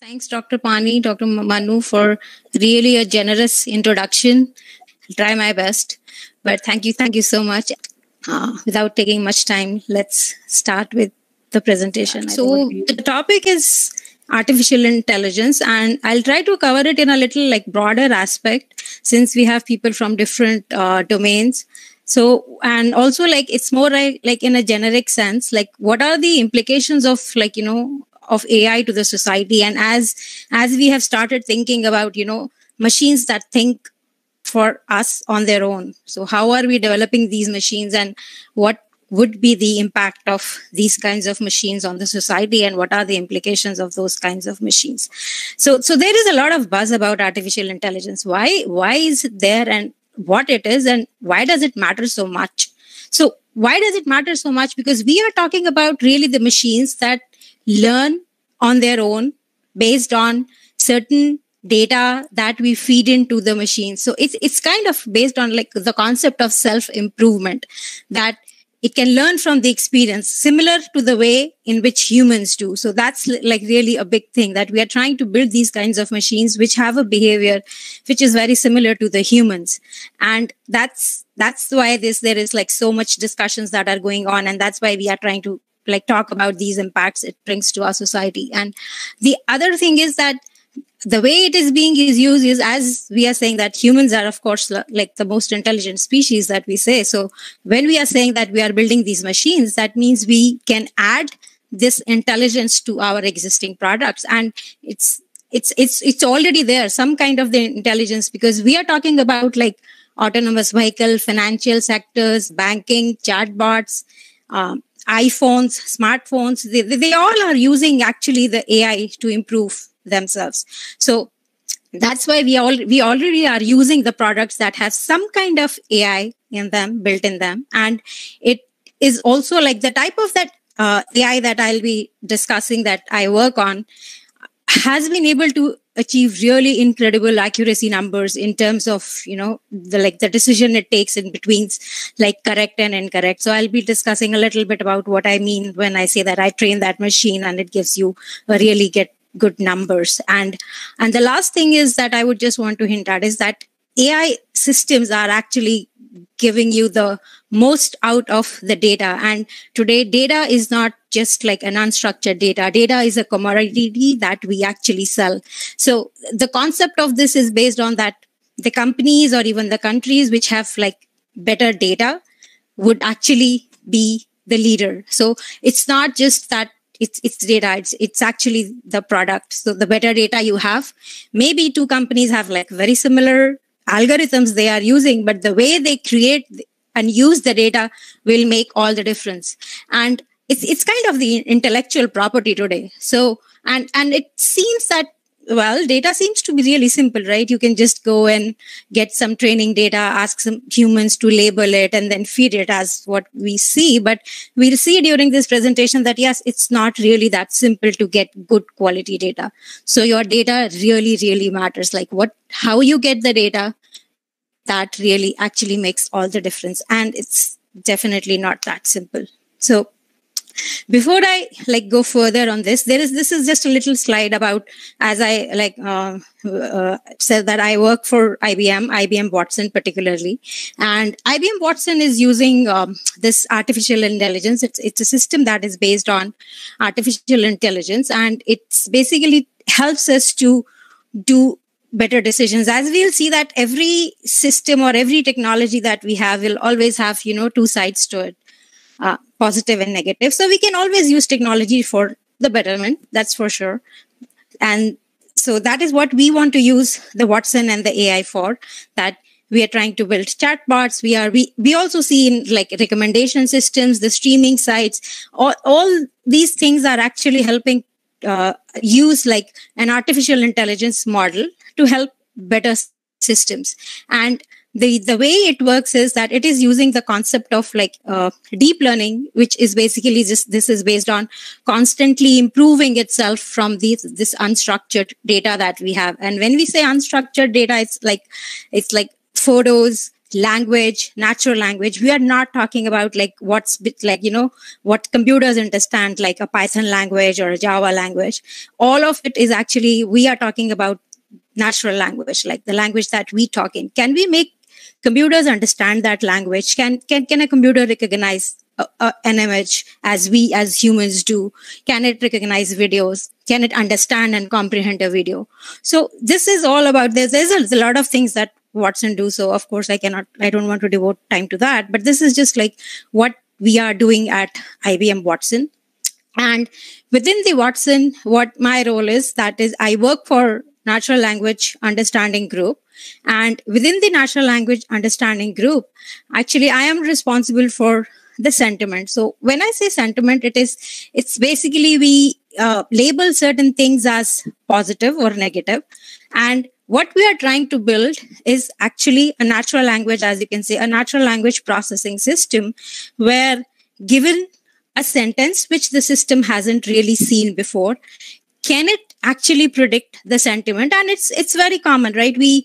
Thanks, Dr. Pani, Dr. Manu, for really a generous introduction. I'll try my best, but thank you, thank you so much. Uh, without taking much time, let's start with the presentation. So the topic is artificial intelligence and i'll try to cover it in a little like broader aspect since we have people from different uh, domains so and also like it's more like, like in a generic sense like what are the implications of like you know of ai to the society. And as as we have started thinking about you know machines that think for us on their own. So how are we developing these machines and what would be the impact of these kinds of machines on the society and what are the implications of those kinds of machines? So so there is a lot of buzz about artificial intelligence. Why why is it there and what it is and why does it matter so much? So why does it matter so much? Because we are talking about really the machines that learn on their own based on certain data that we feed into the machine. So it's it's kind of based on like the concept of self improvement that it can learn from the experience similar to the way in which humans do. So that's like really a big thing that we are trying to build these kinds of machines which have a behavior which is very similar to the humans. And that's that's why this there is like so much discussions that are going on and that's why we are trying to like talk about these impacts it brings to our society. And the other thing is that the way it is being is used is as we are saying that humans are of course like the most intelligent species that we say. So when we are saying that we are building these machines that means we can add this intelligence to our existing products. And it's it's it's it's already there some kind of the intelligence because we are talking about like autonomous vehicle financial sectors banking chatbots um, iphones smartphones they, they all are using actually the ai to improve themselves. So that's why we all we already are using the products that have some kind of ai in them built in them. And it is also like the type of that uh, ai that i'll be discussing that i work on has been able to achieve really incredible accuracy numbers in terms of you know the like the decision it takes in between like correct and incorrect. So i'll be discussing a little bit about what i mean when i say that i train that machine and it gives you a really get good numbers. And and the last thing is that i would just want to hint at is that ai systems are actually giving you the most out of the data. And today data is not just like an unstructured data. Data is a commodity that we actually sell. So the concept of this is based on that the companies or even the countries which have like better data would actually be the leader. So it's not just that it's it's data. It's it's actually the product. So the better data you have maybe two companies have like very similar algorithms they are using but the way they create and use the data will make all the difference and it's it's kind of the intellectual property today so and and it seems that well, data seems to be really simple, right? You can just go and get some training data, ask some humans to label it, and then feed it as what we see. But we'll see during this presentation that yes, it's not really that simple to get good quality data. So your data really, really matters. Like what, how you get the data, that really actually makes all the difference. And it's definitely not that simple. So before i like go further on this there is this is just a little slide about as i like uh, uh, said that i work for ibm ibm watson particularly and ibm watson is using um, this artificial intelligence it's it's a system that is based on artificial intelligence and it's basically helps us to do better decisions as we'll see that every system or every technology that we have will always have you know two sides to it uh, positive and negative. So we can always use technology for the betterment, that's for sure. And so that is what we want to use the Watson and the AI for. That we are trying to build chatbots. We are we we also see in like recommendation systems, the streaming sites. All all these things are actually helping uh, use like an artificial intelligence model to help better systems and the the way it works is that it is using the concept of like uh, deep learning which is basically just this is based on constantly improving itself from these this unstructured data that we have and when we say unstructured data it's like it's like photos language, natural language. We are not talking about like what's bit like, you know, what computers understand, like a Python language or a Java language. All of it is actually, we are talking about natural language, like the language that we talk in. Can we make computers understand that language? Can, can, can a computer recognize uh, uh, an image as we as humans do? Can it recognize videos? Can it understand and comprehend a video? So this is all about there's, there's a, a lot of things that watson do so of course i cannot i don't want to devote time to that. But this is just like what we are doing at ibm watson. And within the watson what my role is that is i work for natural language understanding group and within the natural language understanding group actually i am responsible for the sentiment. So when I say sentiment, it is, it's basically we uh, label certain things as positive or. And what we are trying to build is actually a natural language, as you can say, a natural language processing system where given a sentence which the system hasn't really seen before, can it actually predict the sentiment. And it's it's very common right? We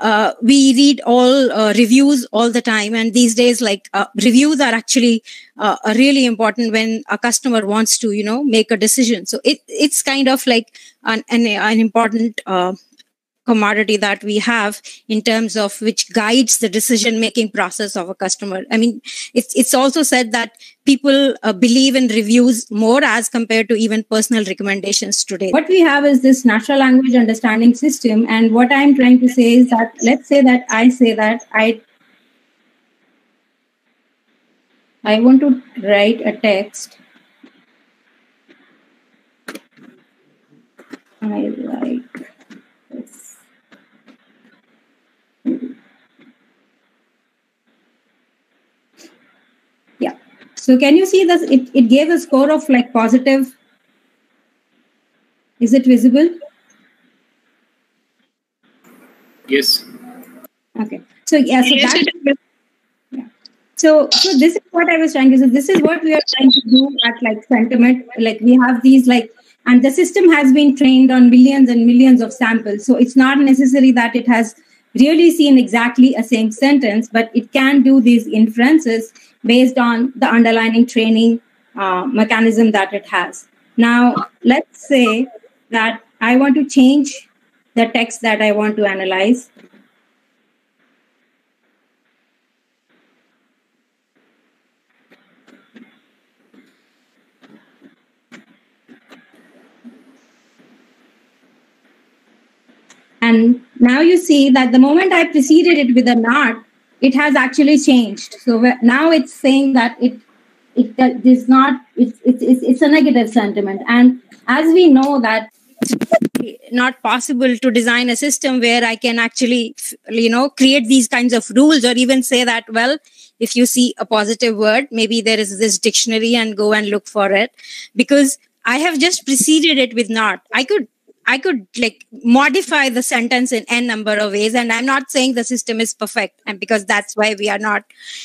uh, we read all uh, reviews all the time. And these days like uh, reviews are actually uh, really important when a customer wants to you know make a decision. So it it's kind of like an an, an important uh, commodity that we have in terms of which guides the decision making process of a customer. I mean it's it's also said that people uh, believe in reviews more as compared to even personal recommendations today. What we have is this natural language understanding system and what i'm trying to say is that let's say that i say that i i want to write a text. I like yeah. So can you see this? It, it gave a score of like positive. Is it visible? Yes. Okay. So yeah, so yes, that, yeah. So so this is what I was trying to say. This is what we are trying to do at like sentiment. Like we have these like and the system has been trained on millions and millions of samples. So it's not necessary that it has really seen exactly a same sentence, but it can do these inferences based on the underlying training uh, mechanism that it has. Now, let's say that I want to change the text that I want to analyze. And now you see that the moment I preceded it with a not, it has actually changed. So now it's saying that it it is not it's, it's it's a negative sentiment. And as we know that it's not possible to design a system where i can actually you know create these kinds of rules or even say that well if you see a positive word maybe there is this dictionary and go and look for it. Because i have just preceded it with not i could I could like modify the sentence in n number of ways. And I'm not saying the system is perfect, and because that's why we are not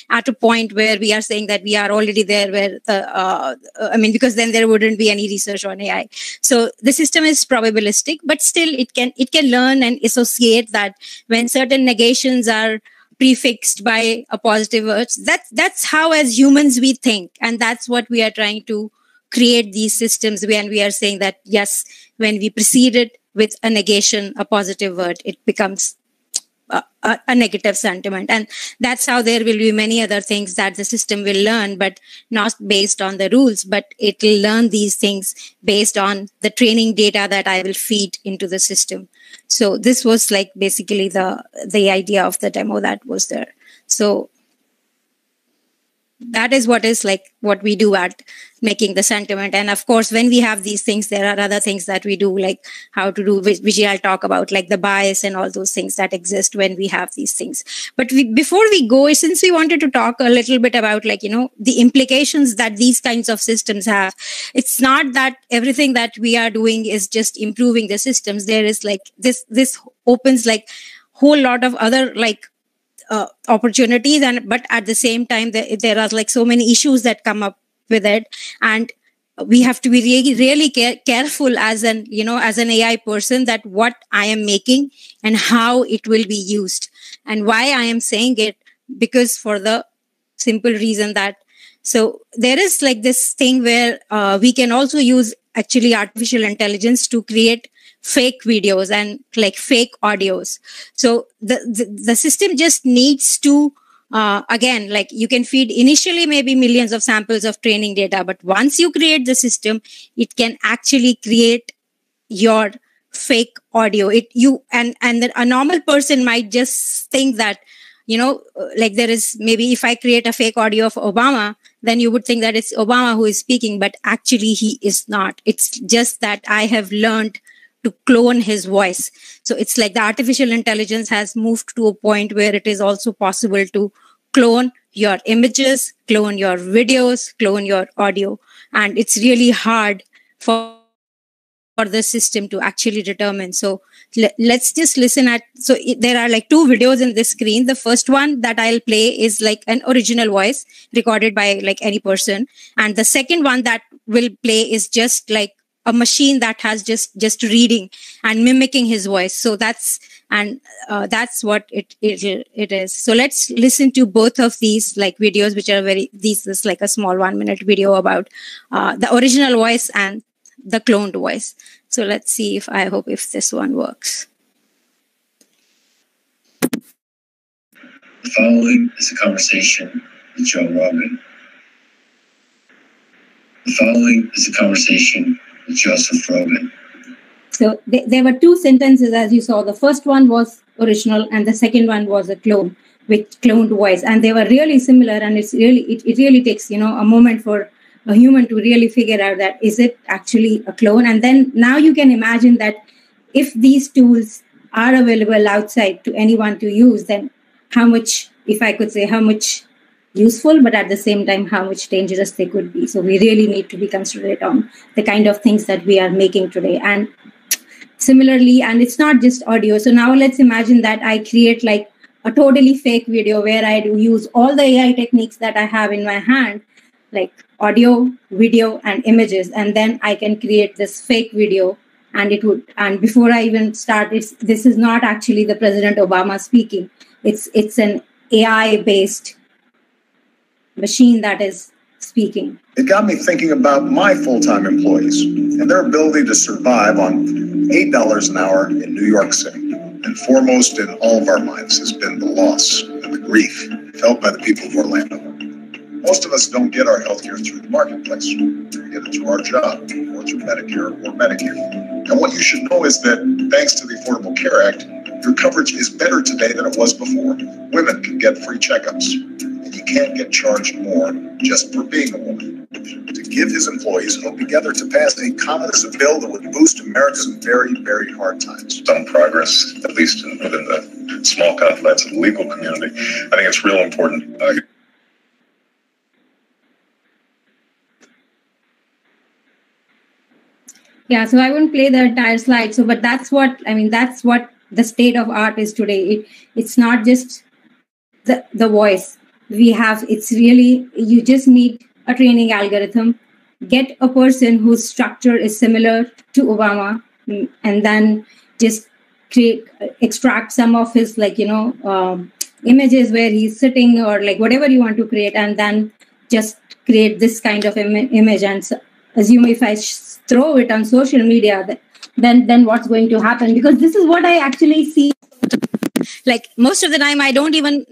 at a point where we are saying that we are already there. Where the uh, I mean, because then there wouldn't be any research on AI. So the system is probabilistic, but still it can it can learn and associate that when certain negations are prefixed by a positive words that's that's how as humans we think and that's what we are trying to create these systems when we are saying that yes when we precede it with a negation, a positive word, it becomes a, a, a, negative sentiment. And that's how there will be many other things that the system will learn, but not based on the rules, but it will learn these things based on the training data that I will feed into the system. So this was like basically the, the idea of the demo that was there. So that is what is like what we do at making the sentiment. And of course when we have these things there are other things that we do like how to do which i'll talk about like the bias and all those things that exist when we have these things. But we, before we go since we wanted to talk a little bit about like you know the implications that these kinds of systems have it's not that everything that we are doing is just improving the systems. There is like this this opens like whole lot of other like uh, opportunities and but at the same time there, there are like so many issues that come up with it. And we have to be really really care, careful as an you know as an ai person that what i am making and how it will be used. And why i am saying it because for the simple reason that so there is like this thing where uh, we can also use actually artificial intelligence to create fake videos and like fake audios. So the the, the system just needs to uh, again like you can feed initially maybe millions of samples of training data but once you create the system it can actually create your fake audio. It you and and the, a normal person might just think that you know like there is maybe if i create a fake audio of obama then you would think that it's obama who is speaking but actually he is not. It's just that i have learned to clone his voice so it's like the artificial intelligence has moved to a point where it is also possible to clone your images clone your videos clone your audio and it's really hard for for the system to actually determine. So let's just listen at, so it, there are like two videos in this screen. The first one that I'll play is like an original voice recorded by like any person. And the second one that will play is just like a machine that has just, just reading and mimicking his voice. So that's, and uh, that's what it, it it is so let's listen to both of these like videos which are very this is like a small one minute video about uh, the original voice and the cloned voice. So let's see if I hope if this one works. The following is a conversation with Joe Rogan. The following is a conversation Joseph. So th- there were two sentences, as you saw. The first one was original, and the second one was a clone with cloned voice, and they were really similar. And it's really it, it really takes you know a moment for a human to really figure out that is it actually a clone and then now you can imagine that if these tools are available outside to anyone to use then how much if i could say how much useful but at the same time how much dangerous they could be so we really need to be considerate on the kind of things that we are making today and similarly and it's not just audio so now let's imagine that i create like a totally fake video where i do use all the ai techniques that i have in my hand like audio, video, and images, and then I can create this fake video. And it would, and before I even start, it's this is not actually the President Obama speaking. It's it's an AI based machine that is speaking. It got me thinking about my full time employees and their ability to survive on $8 an hour in New York City. And foremost in all of our minds has been the loss and the grief felt by the people of Orlando. Most of us don't get our health care through the marketplace. We get it through our job or through Medicare or Medicaid. And what you should know is that thanks to the Affordable Care Act, your coverage is better today than it was before. Women can get free checkups, and you can't get charged more just for being a woman. To give his employees hope together to pass a common bill that would boost America's very, very hard times. Some progress, at least within the small confines of the legal community. I think it's real important. Uh, yeah so i wouldn't play the entire slide so but that's what i mean that's what the state of art is today it, it's not just the the voice we have it's really you just need a training algorithm get a person whose structure is similar to obama mm, and then just create extract some of his like you know um, images where he's sitting or like whatever you want to create and then just create this kind of Im- image and so, assume if i throw it on social media, then then what's going to happen? Because this is what I actually see. Like most of the time, I don't even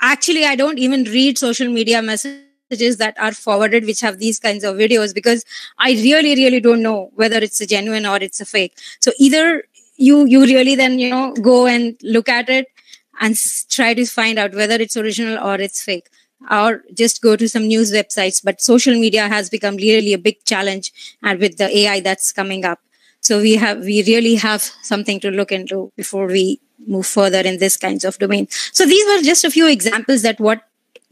actually I don't even read social media messages that are forwarded which have these kinds of videos because I really really don't know whether it's a genuine or it's a fake. So either you you really then you know go and look at it and try to find out whether it's original or it's fake or just go to some news websites. But social media has become really a big challenge, and with the AI that's coming up, so we have we really have something to look into before we move further in this kinds of domain. So these were just a few examples that what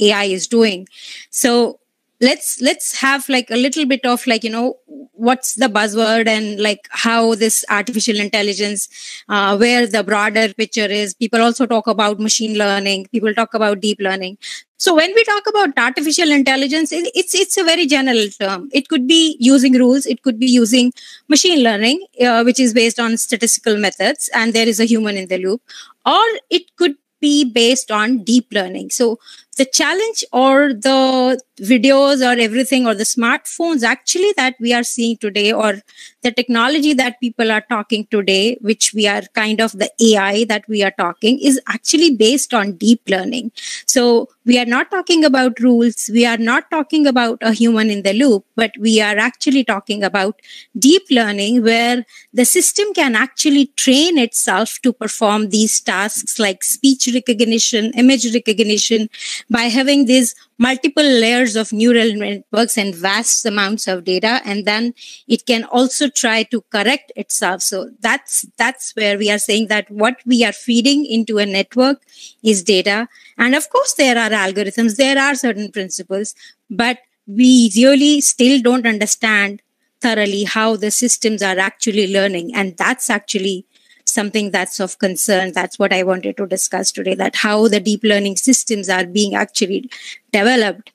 AI is doing. So let's let's have like a little bit of like you know what's the buzzword and like how this artificial intelligence uh, where the broader picture is. People also talk about machine learning. People talk about deep learning. So when we talk about artificial intelligence it's it's a very general term. It could be using rules. It could be using machine learning uh, which is based on statistical methods and there is a human in the loop. Or it could be based on deep learning. So the challenge or the videos or everything or the smartphones actually that we are seeing today or the technology that people are talking today, which we are kind of the AI that we are talking is actually based on deep learning. So we are not talking about rules. We are not talking about a human in the loop, but we are actually talking about deep learning where the system can actually train itself to perform these tasks like speech recognition, image recognition, by having these multiple layers of neural networks and vast amounts of data and then it can also try to correct itself. So that's that's where we are saying that what we are feeding into a network is data. And of course there are algorithms there are certain principles but we really still don't understand thoroughly how the systems are actually learning. And that's actually something that's of concern. That's what I wanted to discuss today, that how the deep learning systems are being actually developed.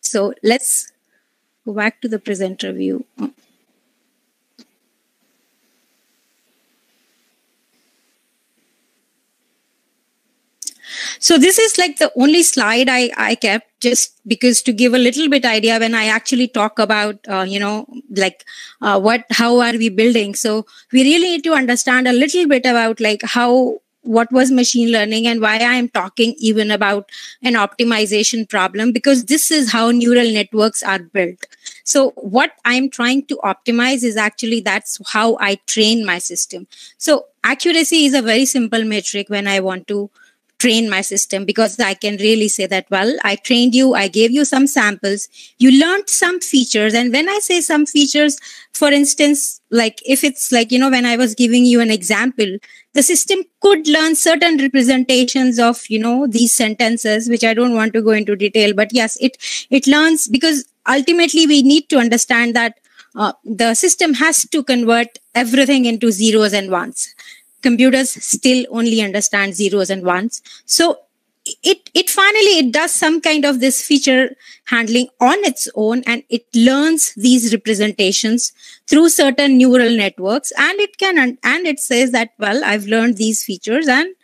So let's go back to the presenter view. So this is like the only slide I, I kept just because to give a little bit idea when I actually talk about, uh, you know, like uh, what, how are we building? So we really need to understand a little bit about like how what was machine learning and why I am talking even about an optimization problem because this is how neural networks are built. So what I'm trying to optimize is actually that's how I train my system. So accuracy is a very simple metric when I want to train my system because I can really say that, well, I trained you, I gave you some samples, you learned some features. And when I say some features, for instance, like if it's like, you know, when I was giving you an example, the system could learn certain representations of, you know, these sentences, which I don't want to go into detail, but yes, it, it learns because ultimately we need to understand that uh, the system has to convert everything into zeros and ones computers still only understand zeros and ones. So it it finally it does some kind of this feature handling on its own and it learns these representations through certain neural networks and it can and it says that well i've learned these features and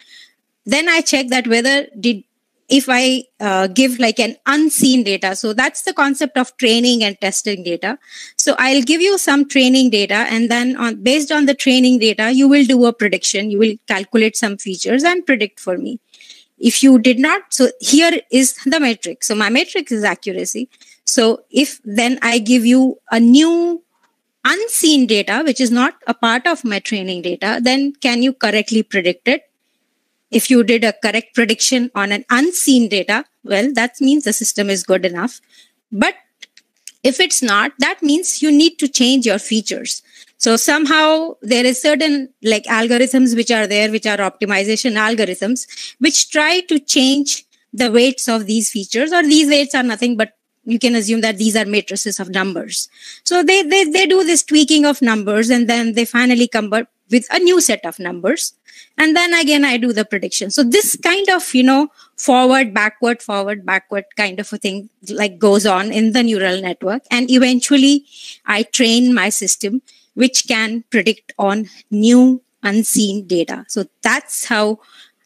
then i check that whether did if I uh, give like an unseen data. So that's the concept of training and testing data. So I'll give you some training data and then on, based on the training data, you will do a prediction. You will calculate some features and predict for me. If you did not, so here is the metric. So my metric is accuracy. So if then I give you a new unseen data, which is not a part of my training data, then can you correctly predict it? If you did a correct prediction on an unseen data, well, that means the system is good enough. But if it's not, that means you need to change your features. So somehow there is certain like algorithms which are there, which are optimization algorithms, which try to change the weights of these features or these weights are nothing but you can assume that these are matrices of numbers. So they, they, they do this tweaking of numbers and then they finally come up with a new set of numbers. And then again i do the prediction. So this kind of you know forward backward forward backward kind of a thing like goes on in the neural network. And eventually i train my system which can predict on new unseen data. So that's how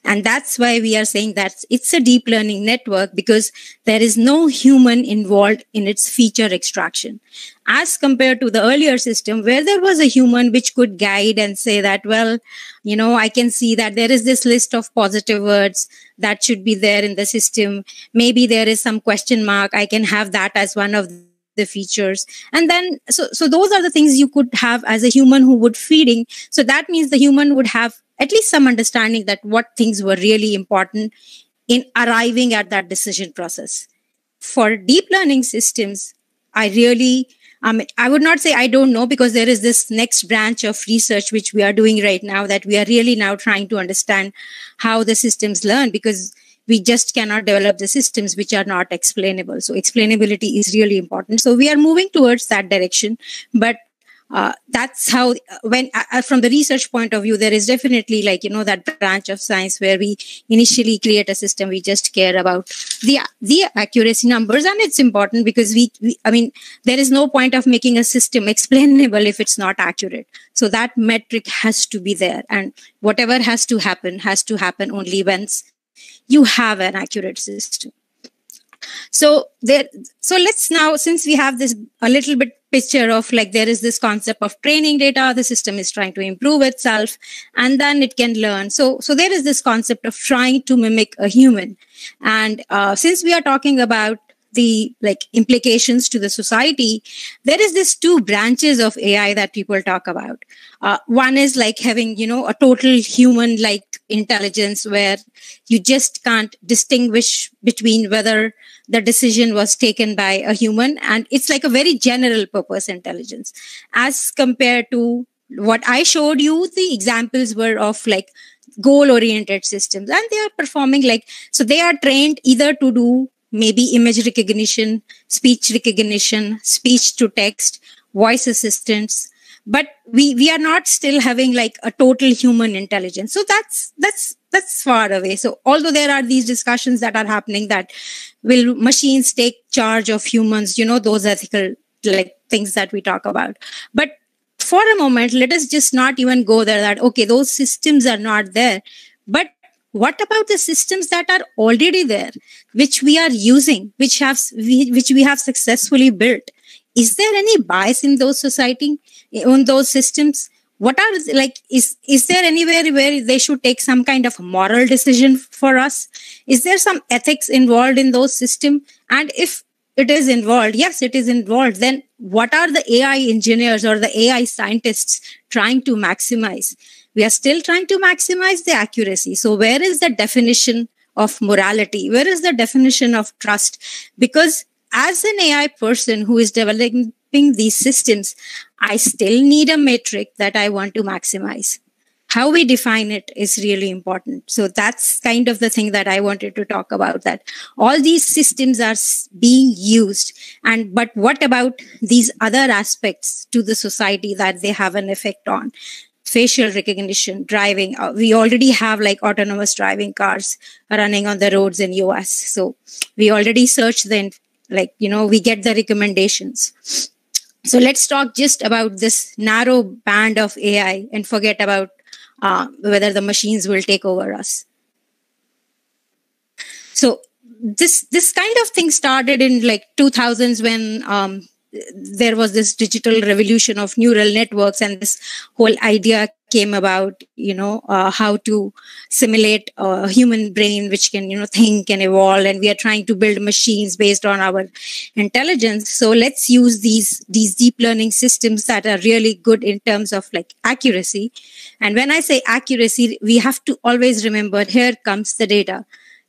and that's why we are saying that it's a deep learning network because there is no human involved in its feature extraction. As compared to the earlier system where there was a human which could guide and say that, well, you know, I can see that there is this list of positive words that should be there in the system. Maybe there is some question mark. I can have that as one of the features and then so so those are the things you could have as a human who would feeding so that means the human would have at least some understanding that what things were really important in arriving at that decision process. For deep learning systems, I really, um, I would not say I don't know because there is this next branch of research which we are doing right now that we are really now trying to understand how the systems learn because we just cannot develop the systems which are not explainable. So explainability is really important. So we are moving towards that direction, but uh, that's how when uh, from the research point of view there is definitely like you know that branch of science where we initially create a system we just care about the the accuracy numbers and it's important because we, we i mean there is no point of making a system explainable if it's not accurate. So that metric has to be there and whatever has to happen has to happen only once you have an accurate system so there so let's now since we have this a little bit picture of like there is this concept of training data the system is trying to improve itself and then it can learn. So so there is this concept of trying to mimic a human. And uh, since we are talking about the like implications to the society there is this two branches of ai that people talk about uh, one is like having you know a total human like intelligence where you just can't distinguish between whether the decision was taken by a human. And it's like a very general purpose intelligence. As compared to what i showed you the examples were of like goal oriented systems. And they are performing like so they are trained either to do maybe image recognition speech recognition speech to text voice assistants but we we are not still having like a total human intelligence. So that's that's that's far away. So although there are these discussions that are happening that will machines take charge of humans you know those ethical like things that we talk about. But for a moment let us just not even go there that okay those systems are not there. But what about the systems that are already there which we are using which have which we have successfully built? Is there any bias in those society in those systems? What are like is is there anywhere where they should take some kind of moral decision for us? Is there some ethics involved in those system? And if it is involved yes it is involved then what are the ai engineers or the ai scientists trying to maximize? We are still trying to maximize the accuracy. So where is the definition of morality? Where is the definition of trust? Because as an AI person who is developing these systems, I still need a metric that I want to maximize. How we define it is really important. So that's kind of the thing that I wanted to talk about that all these systems are being used. And, but what about these other aspects to the society that they have an effect on? facial recognition driving uh, we already have like autonomous driving cars running on the roads in us so we already search the like you know we get the recommendations so let's talk just about this narrow band of ai and forget about uh, whether the machines will take over us. So this this kind of thing started in like 2000s when um, there was this digital revolution of neural networks and this whole idea came about you know uh, how to simulate a human brain which can you know think and evolve. And we are trying to build machines based on our intelligence. So let's use these these deep learning systems that are really good in terms of like accuracy. And when i say accuracy we have to always remember here comes the data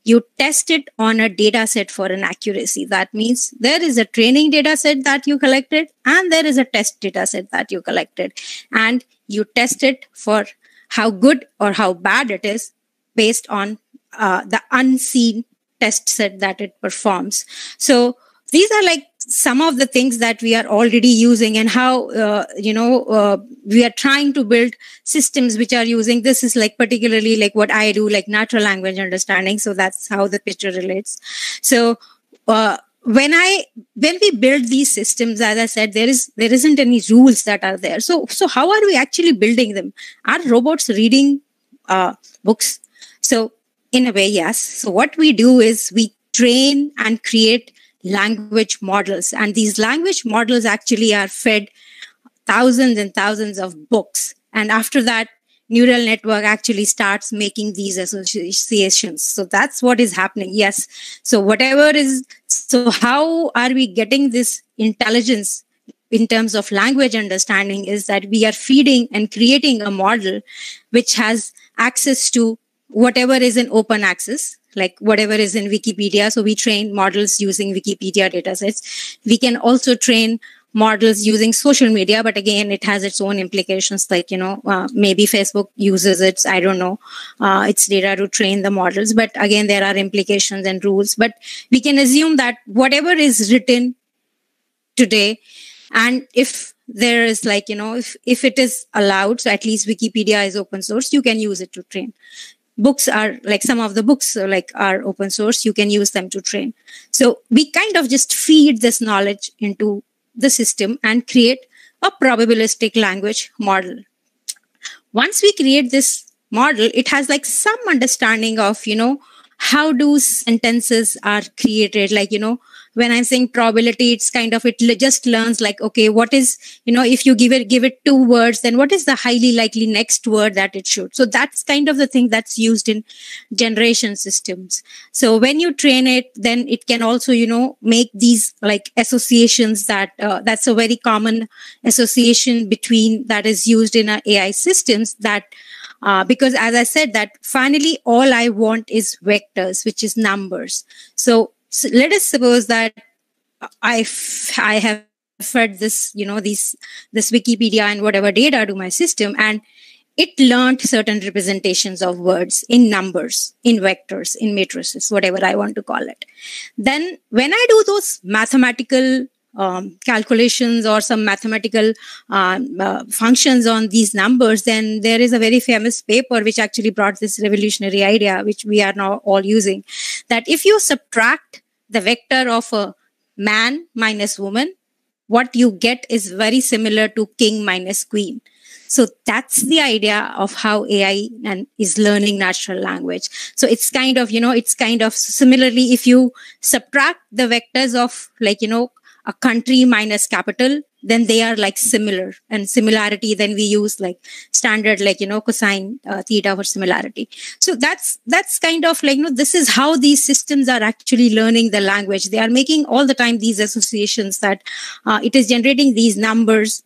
you test it on a data set for an accuracy. That means there is a training data set that you collected and there is a test data set that you collected. And you test it for how good or how bad it is based on uh, the unseen test set that it performs. So these are like some of the things that we are already using and how uh, you know uh, we are trying to build systems which are using this is like particularly like what i do like natural language understanding. So that's how the picture relates. So uh, when i when we build these systems as i said there is there isn't any rules that are there. So so how are we actually building them? Are robots reading uh, books? So in a way yes. So what we do is we train and create language models. And these language models actually are fed thousands and thousands of books. And after that, neural network actually starts making these associations. So that's what is happening. Yes. So whatever is, so how are we getting this intelligence in terms of language understanding is that we are feeding and creating a model which has access to whatever is in open access like whatever is in Wikipedia. So we train models using Wikipedia datasets. We can also train models using social media, but again, it has its own implications. Like, you know, uh, maybe Facebook uses its, I don't know. Uh, its data to train the models. But again, there are implications and rules. But we can assume that whatever is written today, and if there is like, you know, if, if it is allowed, so at least Wikipedia is open source, you can use it to train books are like some of the books uh, like are open source you can use them to train. So we kind of just feed this knowledge into the system and create a probabilistic language model. Once we create this model it has like some understanding of you know how do sentences are created like you know when i'm saying probability it's kind of it just learns like okay what is you know if you give it give it two words then what is the highly likely next word that it should so that's kind of the thing that's used in generation systems so when you train it then it can also you know make these like associations that uh, that's a very common association between that is used in ai systems that uh, because as I said that finally all I want is vectors, which is numbers. So, so let us suppose that I I have fed this you know these this Wikipedia and whatever data to my system and it learned certain representations of words in numbers, in vectors, in matrices, whatever I want to call it. Then when I do those mathematical um, calculations or some mathematical uh, uh, functions on these numbers, then there is a very famous paper which actually brought this revolutionary idea, which we are now all using, that if you subtract the vector of a man minus woman, what you get is very similar to king minus queen. So that's the idea of how AI and is learning natural language. So it's kind of, you know, it's kind of similarly, if you subtract the vectors of like, you know, a country minus capital, then they are like similar and similarity. Then we use like standard, like, you know, cosine uh, theta for similarity. So that's, that's kind of like, you know, this is how these systems are actually learning the language. They are making all the time these associations that uh, it is generating these numbers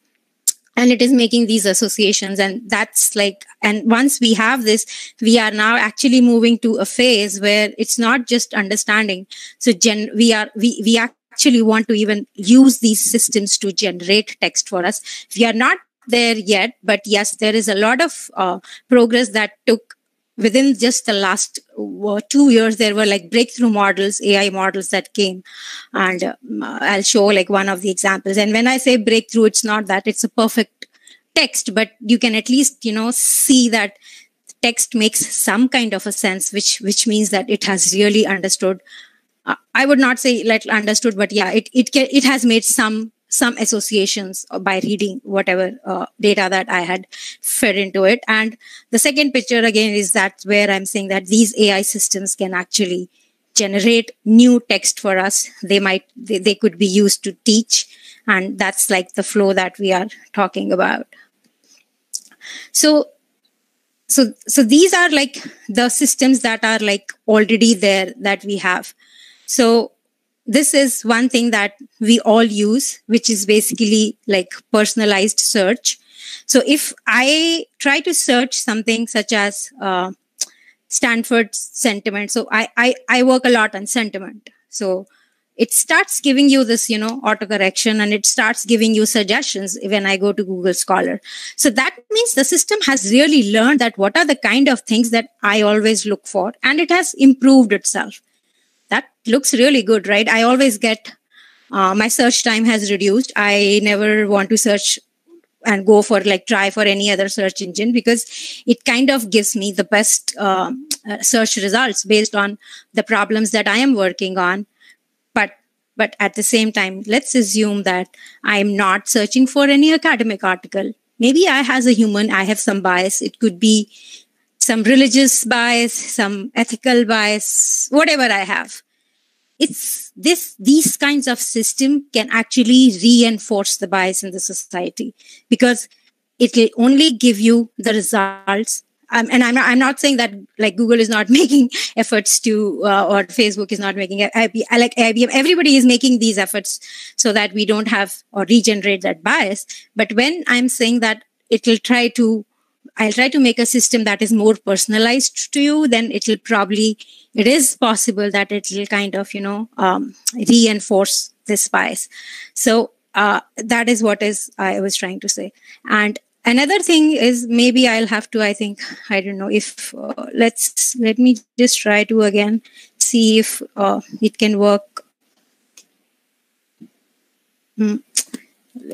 and it is making these associations and that's like and once we have this we are now actually moving to a phase where it's not just understanding so gen we are we we are actually want to even use these systems to generate text for us. We are not there yet, but yes, there is a lot of uh, progress that took within just the last uh, two years there were like breakthrough models ai models that came and uh, i'll show like one of the examples and when i say breakthrough it's not that it's a perfect text but you can at least you know see that text makes some kind of a sense which which means that it has really understood I would not say like understood, but yeah, it it can, it has made some some associations by reading whatever uh, data that I had fed into it. And the second picture again is that where I'm saying that these AI systems can actually generate new text for us. They might they, they could be used to teach, and that's like the flow that we are talking about. So so so these are like the systems that are like already there that we have so this is one thing that we all use, which is basically like personalized search. So if I try to search something such as uh, Stanford sentiment, so I, I, I work a lot on sentiment. So it starts giving you this, you know, autocorrection and it starts giving you suggestions when I go to Google Scholar. So that means the system has really learned that what are the kind of things that I always look for and it has improved itself that looks really good, right? I always get uh, my search time has reduced. I never want to search and go for like try for any other search engine because it kind of gives me the best uh, search results based on the problems that I am working on. But at the same time, let's assume that I'm not searching for any academic article. Maybe I, as a human, I have some bias. It could be some religious bias, some ethical bias, whatever I have. It's this, these kinds of system can actually reinforce the bias in the society because it will only give you the results. Um, and I'm not, I'm not saying that like Google is not making efforts to, uh, or Facebook is not making, I, I like IBM, everybody is making these efforts so that we don't have or regenerate that bias. But when I'm saying that it will try to I'll try to make a system that is more personalized to you, then it will probably, it is possible that it will kind of, you know, um, reinforce this bias. So uh, that is what is I was trying to say. And another thing is maybe I'll have to, I think, I don't know if, uh, let's, let me just try to again see if uh, it can work mm,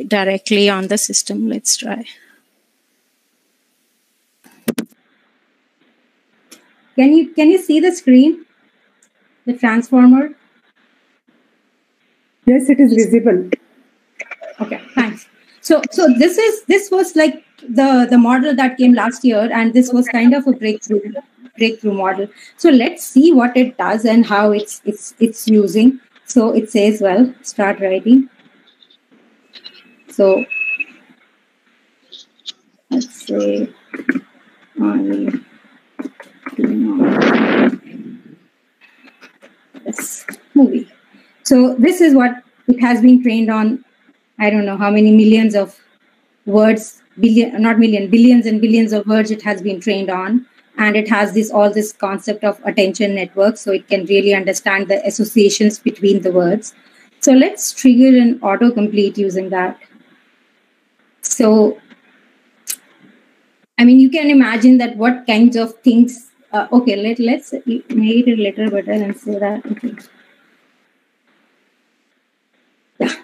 directly on the system. Let's try. Can you can you see the screen? The transformer? Yes, it is visible. Okay, thanks. So so this is this was like the the model that came last year, and this was kind of a breakthrough. breakthrough model. So let's see what it does and how it's it's it's using. So it says, well, start writing. So let's say on this movie. So this is what it has been trained on. I don't know how many millions of words, billion, not million, billions and billions of words it has been trained on. And it has this all this concept of attention network, so it can really understand the associations between the words. So let's trigger an autocomplete using that. So, I mean, you can imagine that what kinds of things. Uh, okay, let let's make it a little better and say that. Okay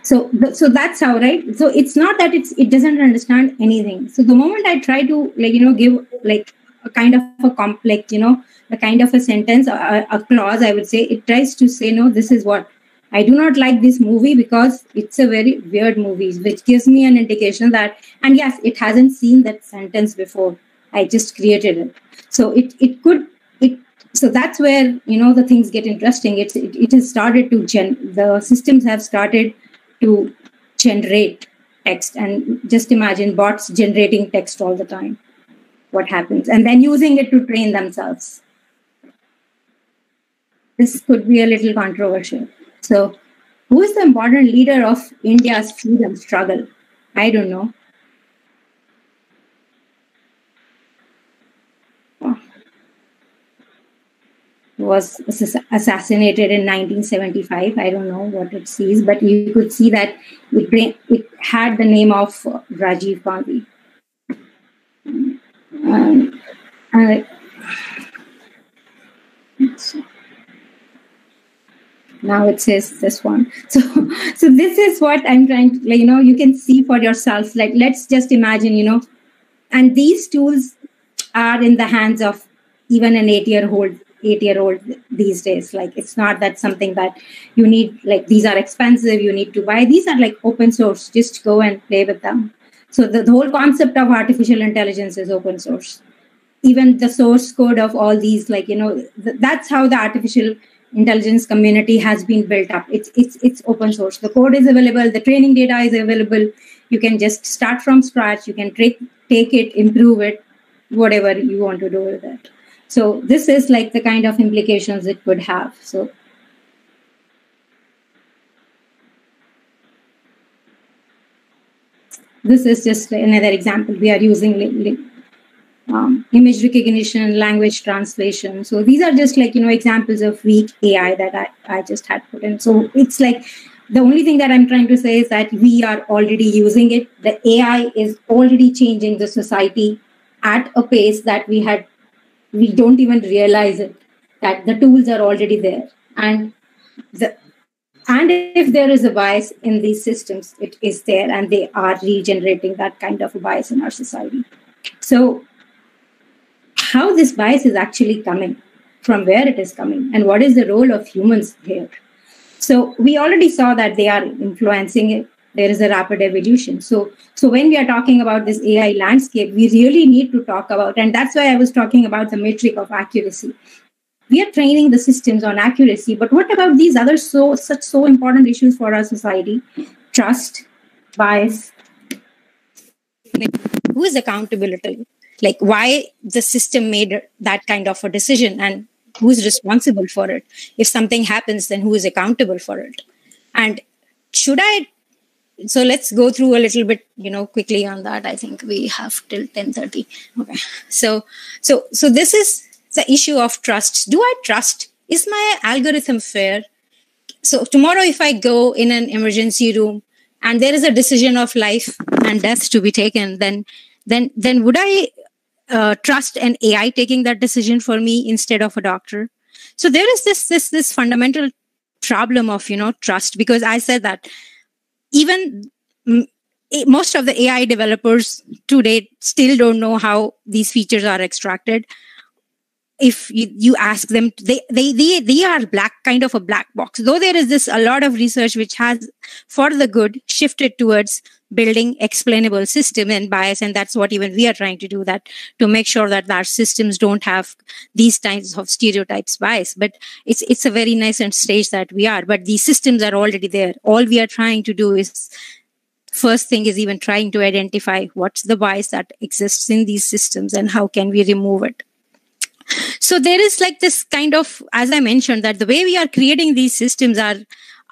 so so that's how right? So it's not that it's it doesn't understand anything. So the moment i try to like you know give like a kind of a complex you know a kind of a sentence a, a clause i would say it tries to say no this is what i do not like this movie because it's a very weird movie which gives me an indication that and yes it hasn't seen that sentence before. I just created it. So it it could so that's where you know the things get interesting. It's it, it has started to gen the systems have started to generate text. And just imagine bots generating text all the time. What happens? And then using it to train themselves. This could be a little controversial. So who is the important leader of india's freedom struggle? I don't know was assassinated in 1975. I don't know what it sees, but you could see that it, it had the name of Rajiv Gandhi. Um, uh, now it says this one so so this is what i'm trying to you know you can see for yourself like let's just imagine you know and these tools are in the hands of even an eight year old eight year old these days. Like it's not that something that you need like these are expensive you need to buy. These are like open source. Just go and play with them. So the, the whole concept of artificial intelligence is open source. Even the source code of all these like you know th- that's how the artificial intelligence community has been built up. It's it's it's open source. The code is available. The training data is available. You can just start from scratch. You can take take it improve it whatever you want to do with it so this is like the kind of implications it could have. So this is just another example. We are using um, image recognition, language translation. So these are just like, you know, examples of weak AI that I, I just had put in. So it's like the only thing that I'm trying to say is that we are already using it. The AI is already changing the society at a pace that we had we don't even realize it that the tools are already there. And the and if there is a bias in these systems it is there and they are regenerating that kind of a bias in our society. So how this bias is actually coming from where it is coming and what is the role of humans here? So we already saw that they are influencing it there is a rapid evolution. So so when we are talking about this ai landscape we really need to talk about and that's why i was talking about the metric of accuracy. We are training the systems on accuracy but what about these other so such so important issues for our society? Trust bias who is accountability? Like why the system made that kind of a decision and who's responsible for it? If something happens then who is accountable for it? And should i so let's go through a little bit you know quickly on that. I think we have till 10:30 okay. So so so this is the issue of trust. Do i trust? Is my algorithm fair? So tomorrow if i go in an emergency room and there is a decision of life and death to be taken then then then would i uh, trust an ai taking that decision for me instead of a doctor? So there is this this this fundamental problem of you know trust because i said that even most of the AI developers to date still don't know how these features are extracted. If you, you ask them they, they they they are black kind of a black box. Though there is this a lot of research which has for the good shifted towards building explainable system and bias and that's what even we are trying to do that to make sure that our systems don't have these kinds of stereotypes bias. But it's it's a very nascent stage that we are but these systems are already there. All we are trying to do is first thing is even trying to identify what's the bias that exists in these systems and how can we remove it so there is like this kind of as i mentioned that the way we are creating these systems are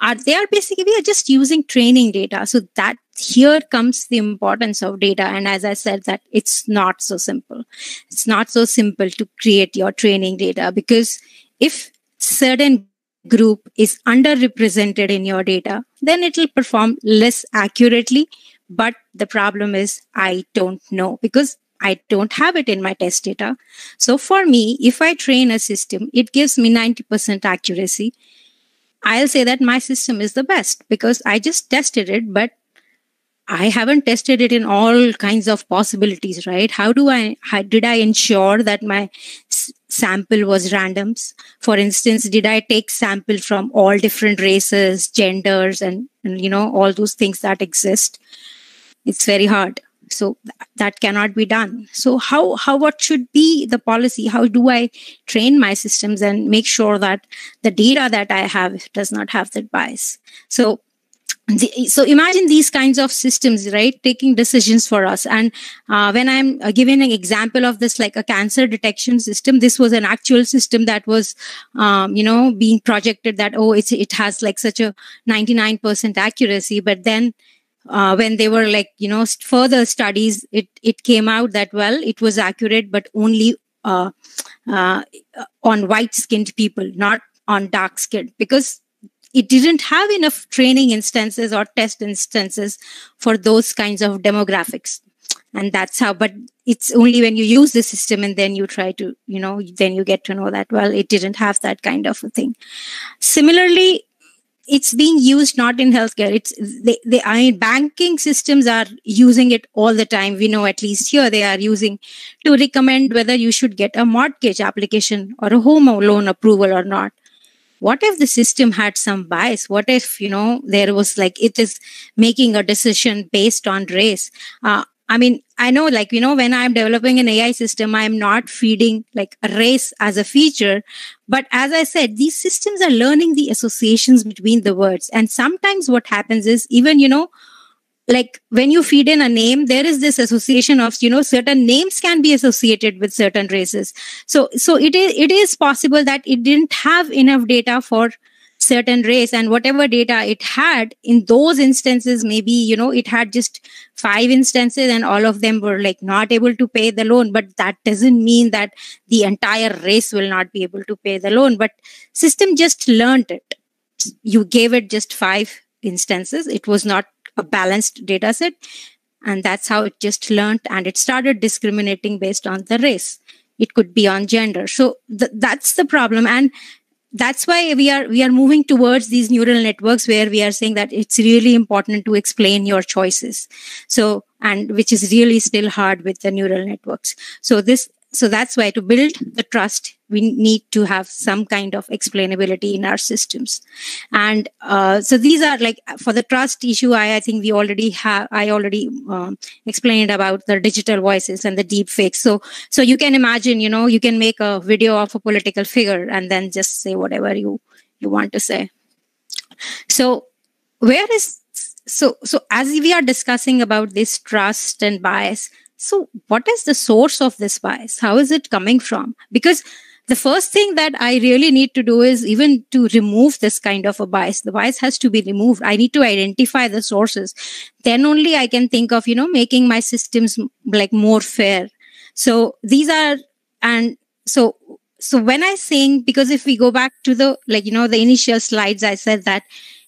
are they are basically we are just using training data. So that here comes the importance of data. And as i said that it's not so simple. It's not so simple to create your training data because if certain group is underrepresented in your data then it will perform less accurately. But the problem is i don't know because I don't have it in my test data. So for me, if I train a system, it gives me 90% accuracy. I'll say that my system is the best because I just tested it, but I haven't tested it in all kinds of possibilities, right? How do I, how, did I ensure that my sample was randoms? For instance, did I take sample from all different races, genders, and, and you know, all those things that exist? It's very hard so that cannot be done. So how how what should be the policy? How do i train my systems and make sure that the data that i have does not have that bias? So so imagine these kinds of systems right? Taking decisions for us. And uh, when i'm uh, giving an example of this like a cancer detection system this was an actual system that was um, you know being projected that oh it's it has like such a 99% accuracy. But then uh, when they were like you know further studies it it came out that well it was accurate but only uh, uh, on white skinned people not on dark skinned because it didn't have enough training instances or test instances for those kinds of demographics. And that's how but it's only when you use the system and then you try to you know then you get to know that well it didn't have that kind of a thing. Similarly it's being used not in healthcare. It's they I mean, banking systems are using it all the time. We know at least here they are using to recommend whether you should get a mortgage application or a home loan approval or not. What if the system had some bias? What if you know there was like it is making a decision based on race? Uh, I mean, I know like, you know, when I'm developing an AI system, I'm not feeding like a race as a feature. But as I said, these systems are learning the associations between the words. And sometimes what happens is even, you know, like when you feed in a name there is this association of you know certain names can be associated with certain races so so it is it is possible that it didn't have enough data for certain race and whatever data it had in those instances maybe you know it had just five instances and all of them were like not able to pay the loan. But that doesn't mean that the entire race will not be able to pay the loan. But system just learned it. You gave it just five instances. It was not a balanced data set. And that's how it just learned and it started discriminating based on the race. It could be on gender. So th- that's the problem. And that's why we are we are moving towards these neural networks where we are saying that it's really important to explain your choices. So and which is really still hard with the neural networks. So this so that's why to build the trust we need to have some kind of explainability in our systems. And uh, so these are like for the trust issue i, I think we already have i already um, explained about the digital voices and the deep fakes. So so you can imagine you know you can make a video of a political figure and then just say whatever you you want to say. So where is so so as we are discussing about this trust and bias so, what is the source of this bias? How is it coming from? Because the first thing that I really need to do is even to remove this kind of a bias. The bias has to be removed. I need to identify the sources. Then only I can think of, you know, making my systems like more fair. So these are, and so, so when I sing, because if we go back to the, like, you know, the initial slides, I said that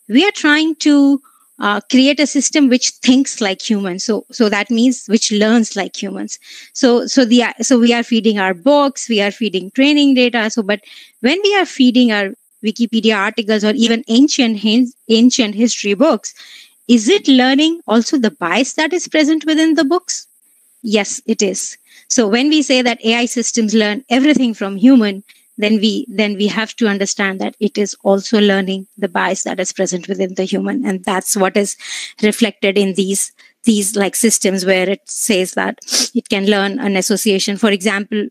we are trying to uh, create a system which thinks like humans. So so that means which learns like humans. So so the so we are feeding our books we are feeding training data. So but when we are feeding our wikipedia articles or even ancient ancient history books is it learning also the bias that is present within the books? Yes, it is. So when we say that AI systems learn everything from human, then we then we have to understand that it is also learning the bias that is present within the human, and that's what is reflected in these these like systems where it says that it can learn an association. For example,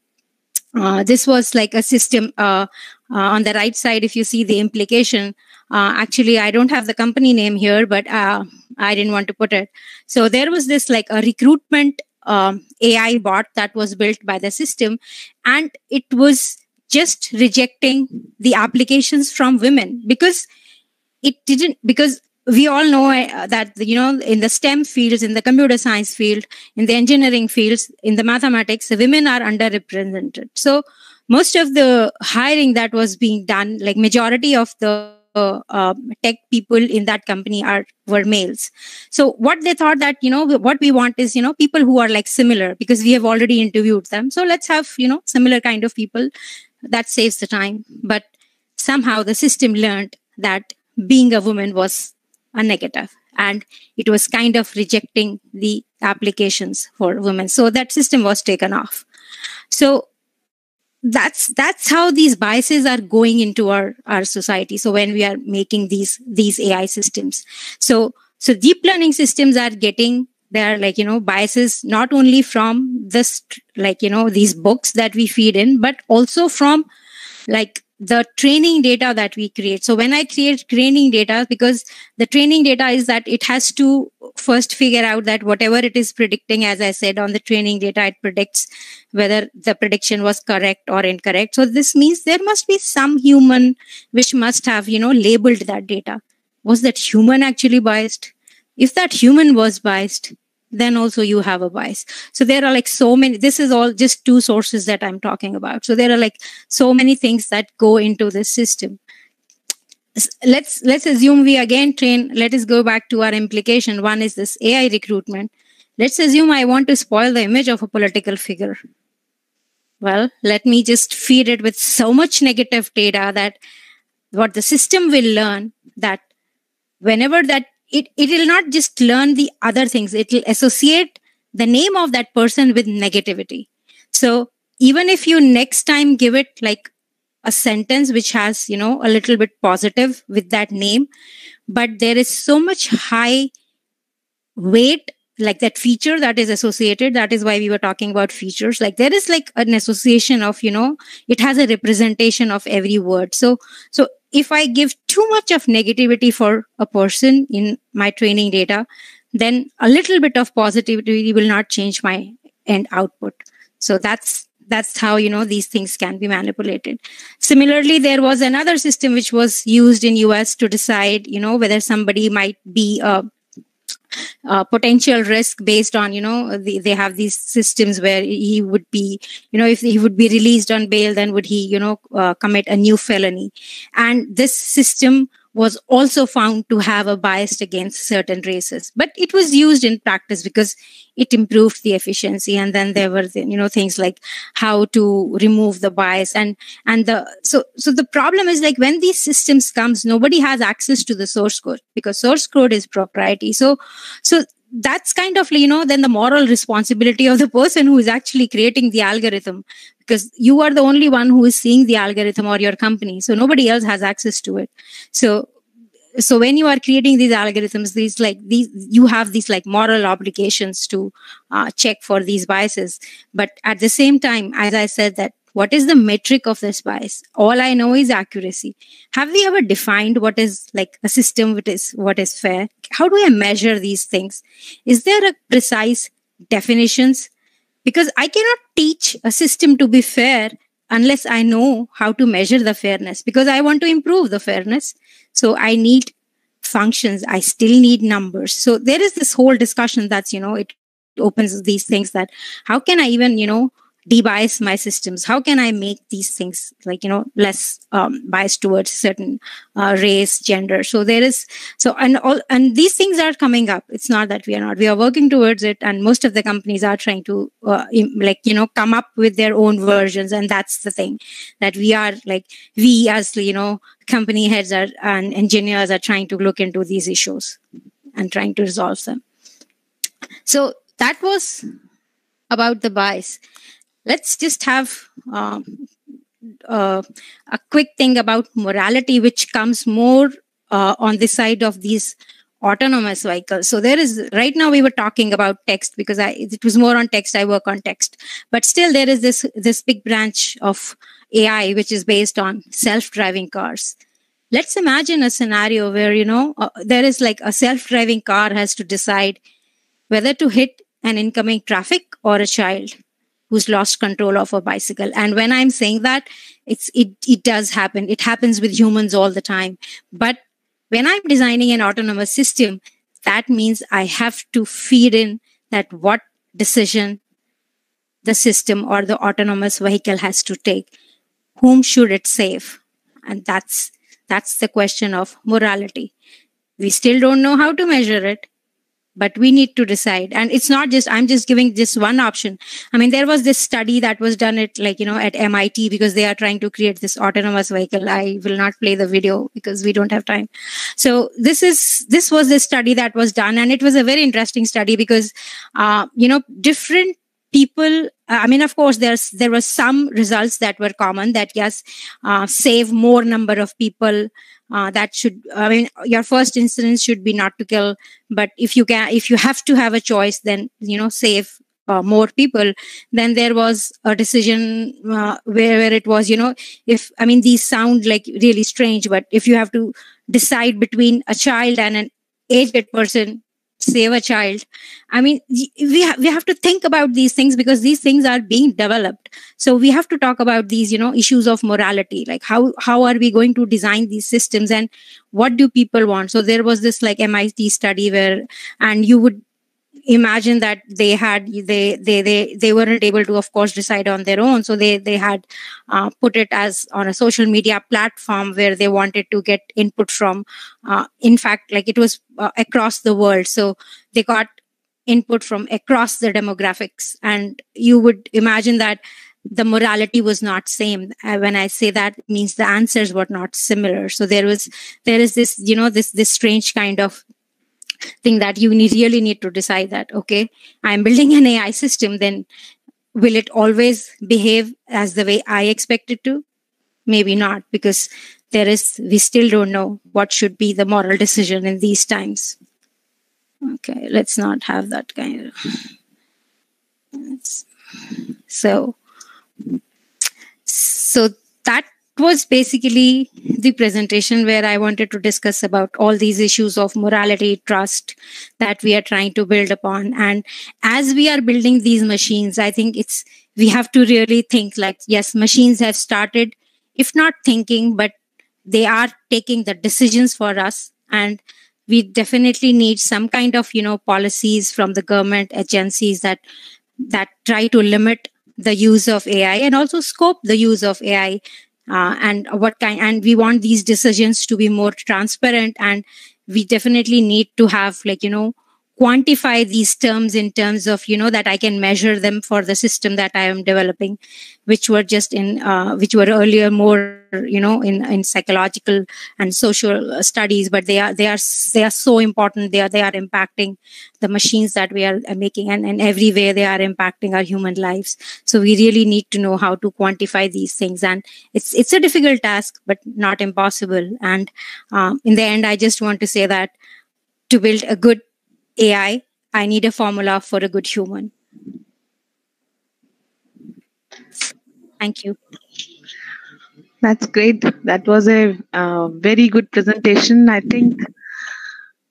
uh, this was like a system uh, uh, on the right side. If you see the implication, uh, actually, I don't have the company name here, but uh, I didn't want to put it. So there was this like a recruitment um, AI bot that was built by the system, and it was just rejecting the applications from women because it didn't because we all know uh, that you know in the stem fields in the computer science field in the engineering fields in the mathematics women are underrepresented. So most of the hiring that was being done like majority of the uh, tech people in that company are were males. So what they thought that you know what we want is you know people who are like similar because we have already interviewed them. So let's have you know similar kind of people that saves the time. But somehow the system learned that being a woman was a negative and it was kind of rejecting the applications for women. So that system was taken off. So that's that's how these biases are going into our our society. So when we are making these these ai systems. So so deep learning systems are getting their like you know biases not only from this like you know these books that we feed in but also from like the training data that we create. So when I create training data, because the training data is that it has to first figure out that whatever it is predicting, as I said on the training data, it predicts whether the prediction was correct or incorrect. So this means there must be some human which must have, you know, labeled that data. Was that human actually biased? If that human was biased, then also you have a bias. So there are like so many, this is all just two sources that I'm talking about. So there are like so many things that go into this system. Let's let's assume we again train, let us go back to our implication. One is this AI recruitment. Let's assume I want to spoil the image of a political figure. Well, let me just feed it with so much negative data that what the system will learn that whenever that it it will not just learn the other things. It will associate the name of that person with negativity. So even if you next time give it like a sentence which has you know a little bit positive with that name but there is so much high weight like that feature that is associated that is why we were talking about features. Like there is like an association of you know it has a representation of every word. So so if I give too much of negativity for a person in my training data, then a little bit of positivity will not change my end output. So that's that's how you know these things can be manipulated. Similarly there was another system which was used in us to decide you know whether somebody might be a uh, potential risk based on you know the, they have these systems where he would be you know if he would be released on bail then would he you know uh, commit a new felony. And this system was also found to have a bias against certain races. But it was used in practice because it improved the efficiency. And then there were you know things like how to remove the bias. And and the so so the problem is like when these systems comes nobody has access to the source code because source code is proprietary so so that's kind of you know then the moral responsibility of the person who is actually creating the algorithm because you are the only one who is seeing the algorithm or your company so nobody else has access to it. So so when you are creating these algorithms these like these you have these like moral obligations to uh, check for these biases. But at the same time as i said that what is the metric of this bias? All i know is accuracy. Have we ever defined what is like a system what is what is fair? How do i measure these things? Is there a precise definitions because i cannot teach a system to be fair unless i know how to measure the fairness. Because i want to improve the fairness. So i need functions. I still need numbers. So there is this whole discussion that's you know it opens these things that how can i even you know debias my systems. How can i make these things like you know less um, biased towards certain uh, race gender? So there is so and all and these things are coming up. It's not that we are not. We are working towards it and most of the companies are trying to uh, like you know come up with their own versions and that's the thing that we are like we as you know company heads are and engineers are trying to look into these issues and trying to resolve them. So that was about the bias. Let's just have um, uh, a quick thing about morality, which comes more uh, on the side of these autonomous vehicles. So there is right now we were talking about text because I it was more on text. I work on text, but still there is this this big branch of AI which is based on self-driving cars. Let's imagine a scenario where you know uh, there is like a self-driving car has to decide whether to hit an incoming traffic or a child who's lost control of a bicycle and when i'm saying that it's it it does happen it happens with humans all the time but when I'm designing an autonomous system, that means I have to feed in that what decision the system or the autonomous vehicle has to take. Whom should it save? And that's that's the question of morality. We still don't know how to measure it but we need to decide. And it's not just i'm just giving just one option. I mean there was this study that was done at like you know at mit because they are trying to create this autonomous vehicle. I will not play the video because we don't have time. So this is this was the study that was done. And it was a very interesting study because uh, you know different people i mean of course there's there were some results that were common that yes uh, save more number of people uh, that should i mean your first instance should be not to kill but if you can if you have to have a choice then you know save uh, more people then there was a decision uh, where, where it was you know if i mean these sound like really strange but if you have to decide between a child and an aged person save a child. I mean we ha- we have to think about these things because these things are being developed. So we have to talk about these you know issues of morality. Like how how are we going to design these systems and what do people want? So there was this like mit study where and you would imagine that they had they they they they weren't able to of course decide on their own. So they they had uh, put it as on a social media platform where they wanted to get input from uh, in fact like it was uh, across the world. So they got input from across the demographics. And you would imagine that the morality was not same. Uh, when i say that means the answers were not similar. So there was there is this you know this this strange kind of thing that you need, really need to decide that okay i'm building an ai system then will it always behave as the way i expect it to? Maybe not because there is we still don't know what should be the moral decision in these times. Okay let's not have that kind of so so that was basically the presentation where I wanted to discuss about all these issues of morality, trust that we are trying to build upon. And as we are building these machines, I think it's, we have to really think like, yes, machines have started, if not thinking, but they are taking the decisions for us. And we definitely need some kind of, you know, policies from the government agencies that, that try to limit the use of AI and also scope the use of AI uh, and what kind and we want these decisions to be more transparent and we definitely need to have like you know quantify these terms in terms of you know that i can measure them for the system that i am developing which were just in uh, which were earlier more you know in in psychological and social studies but they are they are they are so important they are they are impacting the machines that we are making and in every way they are impacting our human lives so we really need to know how to quantify these things and it's it's a difficult task but not impossible and um, in the end i just want to say that to build a good AI, I need a formula for a good human. Thank you. That's great. That was a uh, very good presentation. I think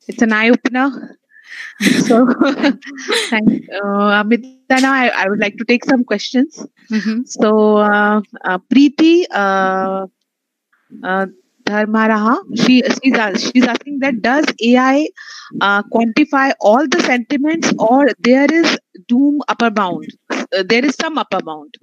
it's an eye opener. so, thank uh, I, I, would like to take some questions. Mm-hmm. So, uh, uh, Preeti, uh, uh, Dharmaraha, she she's she's asking that does AI uh, quantify all the sentiments, or there is doom upper bound? Uh, there is some upper bound.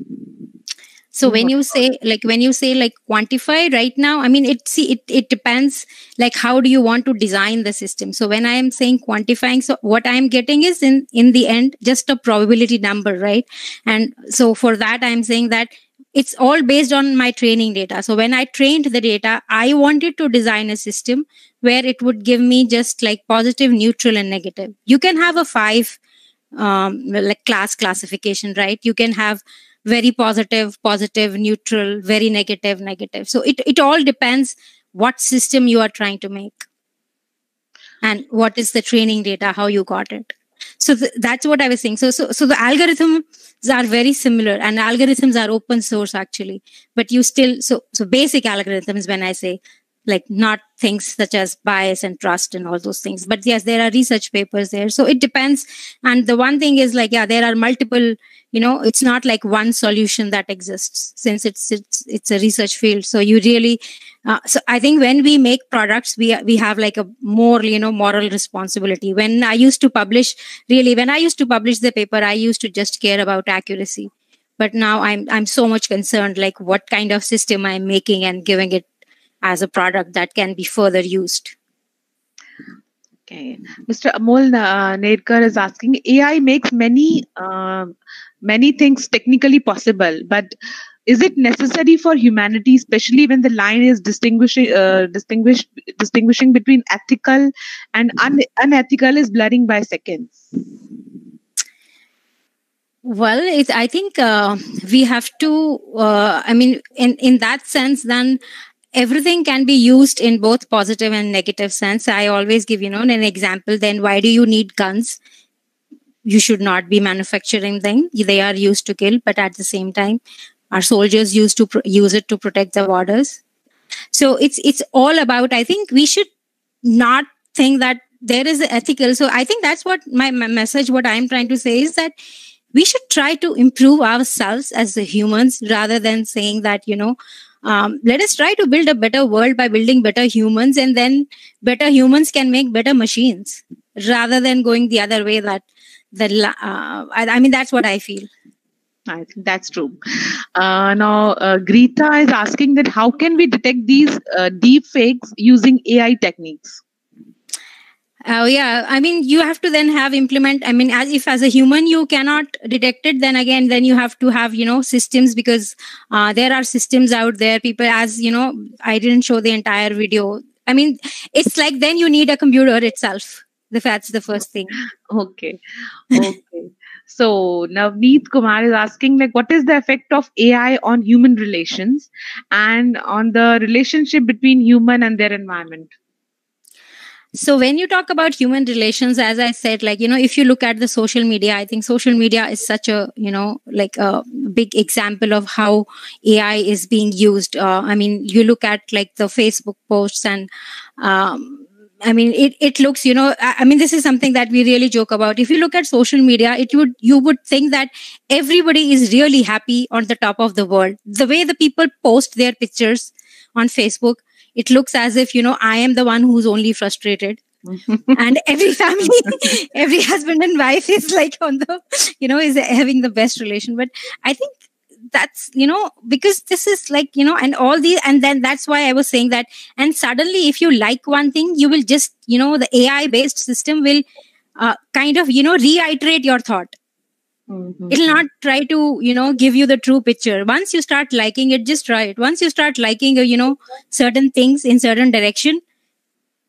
So when you say like when you say like quantify right now, I mean it see it it depends like how do you want to design the system. So when I am saying quantifying, so what I am getting is in in the end just a probability number, right? And so for that I am saying that it's all based on my training data. So when I trained the data, I wanted to design a system where it would give me just like positive, neutral, and negative. You can have a five um, like class classification, right? You can have very positive, positive, neutral, very negative, negative. So it, it all depends what system you are trying to make and what is the training data, how you got it. So th- that's what I was saying. So, so, so the algorithms are very similar and algorithms are open source actually, but you still, so, so basic algorithms, when I say like not things such as bias and trust and all those things. But yes there are research papers there. So it depends. And the one thing is like yeah there are multiple you know it's not like one solution that exists since it's it's it's a research field. So you really uh, so i think when we make products we we have like a more you know moral responsibility. When i used to publish really when i used to publish the paper i used to just care about accuracy. But now i'm i'm so much concerned like what kind of system i'm making and giving it as a product that can be further used. Okay, Mr. Amol uh, Nerkar is asking. AI makes many uh, many things technically possible, but is it necessary for humanity, especially when the line is distinguishing uh, distinguish, distinguishing between ethical and un- unethical is blurring by seconds? Well, it, I think uh, we have to. Uh, I mean, in in that sense, then everything can be used in both positive and negative sense. I always give you know an example then why do you need guns? You should not be manufacturing them. They are used to kill but at the same time our soldiers used to use it to protect the borders. So it's it's all about i think we should not think that there is ethical. So i think that's what my, my message what i'm trying to say is that we should try to improve ourselves as the humans rather than saying that you know um, let us try to build a better world by building better humans and then better humans can make better machines rather than going the other way that the uh, I, I mean that's what i feel I think that's true. Uh, now, uh, Greta is asking that how can we detect these uh, deep fakes using AI techniques? Oh yeah, I mean you have to then have implement. I mean, as if as a human you cannot detect it, then again, then you have to have you know systems because uh, there are systems out there. People, as you know, I didn't show the entire video. I mean, it's like then you need a computer itself. That's the first thing. Okay, okay. so Navneet Kumar is asking like, what is the effect of AI on human relations and on the relationship between human and their environment? So when you talk about human relations as i said like you know if you look at the social media i think social media is such a you know like a big example of how ai is being used uh, i mean you look at like the facebook posts and um, I mean, it, it looks, you know, I, I mean, this is something that we really joke about. If you look at social media, it would, you would think that everybody is really happy on the top of the world. The way the people post their pictures on Facebook, it looks as if you know i am the one who's only frustrated. And every family every husband and wife is like on the you know is having the best relation. But i think that's you know because this is like you know and all these and then that's why i was saying that and suddenly if you like one thing you will just you know the ai based system will uh, kind of you know reiterate your thought Mm-hmm. It'll not try to, you know, give you the true picture. Once you start liking it, just try it. Once you start liking, uh, you know, certain things in certain direction,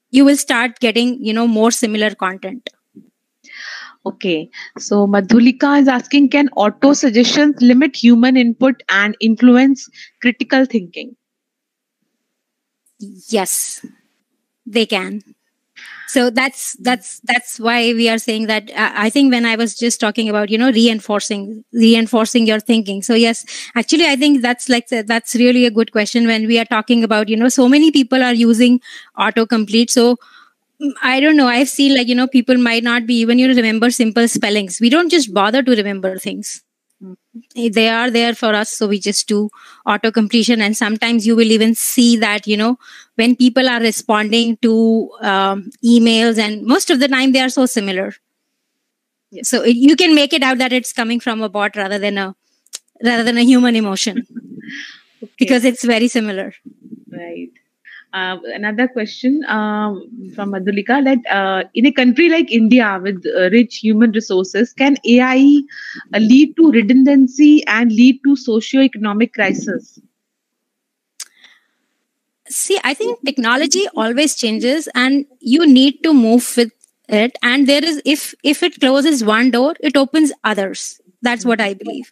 you will start getting, you know, more similar content. Okay. So Madhulika is asking, can auto suggestions limit human input and influence critical thinking? Yes, they can so that's that's that's why we are saying that uh, i think when i was just talking about you know reinforcing reinforcing your thinking so yes actually i think that's like that's really a good question when we are talking about you know so many people are using autocomplete so mm, I don't know. I've seen like, you know, people might not be even, you know, remember simple spellings. We don't just bother to remember things. Mm-hmm. They are there for us. So we just do auto completion. And sometimes you will even see that, you know, when people are responding to um, emails and most of the time they are so similar yes. so it, you can make it out that it's coming from a bot rather than a rather than a human emotion okay. because it's very similar right uh, another question um, from Madhulika that uh, in a country like India with uh, rich human resources, can AI uh, lead to redundancy and lead to socio-economic crisis? see i think technology always changes and you need to move with it. And there is if if it closes one door it opens others. That's what i believe.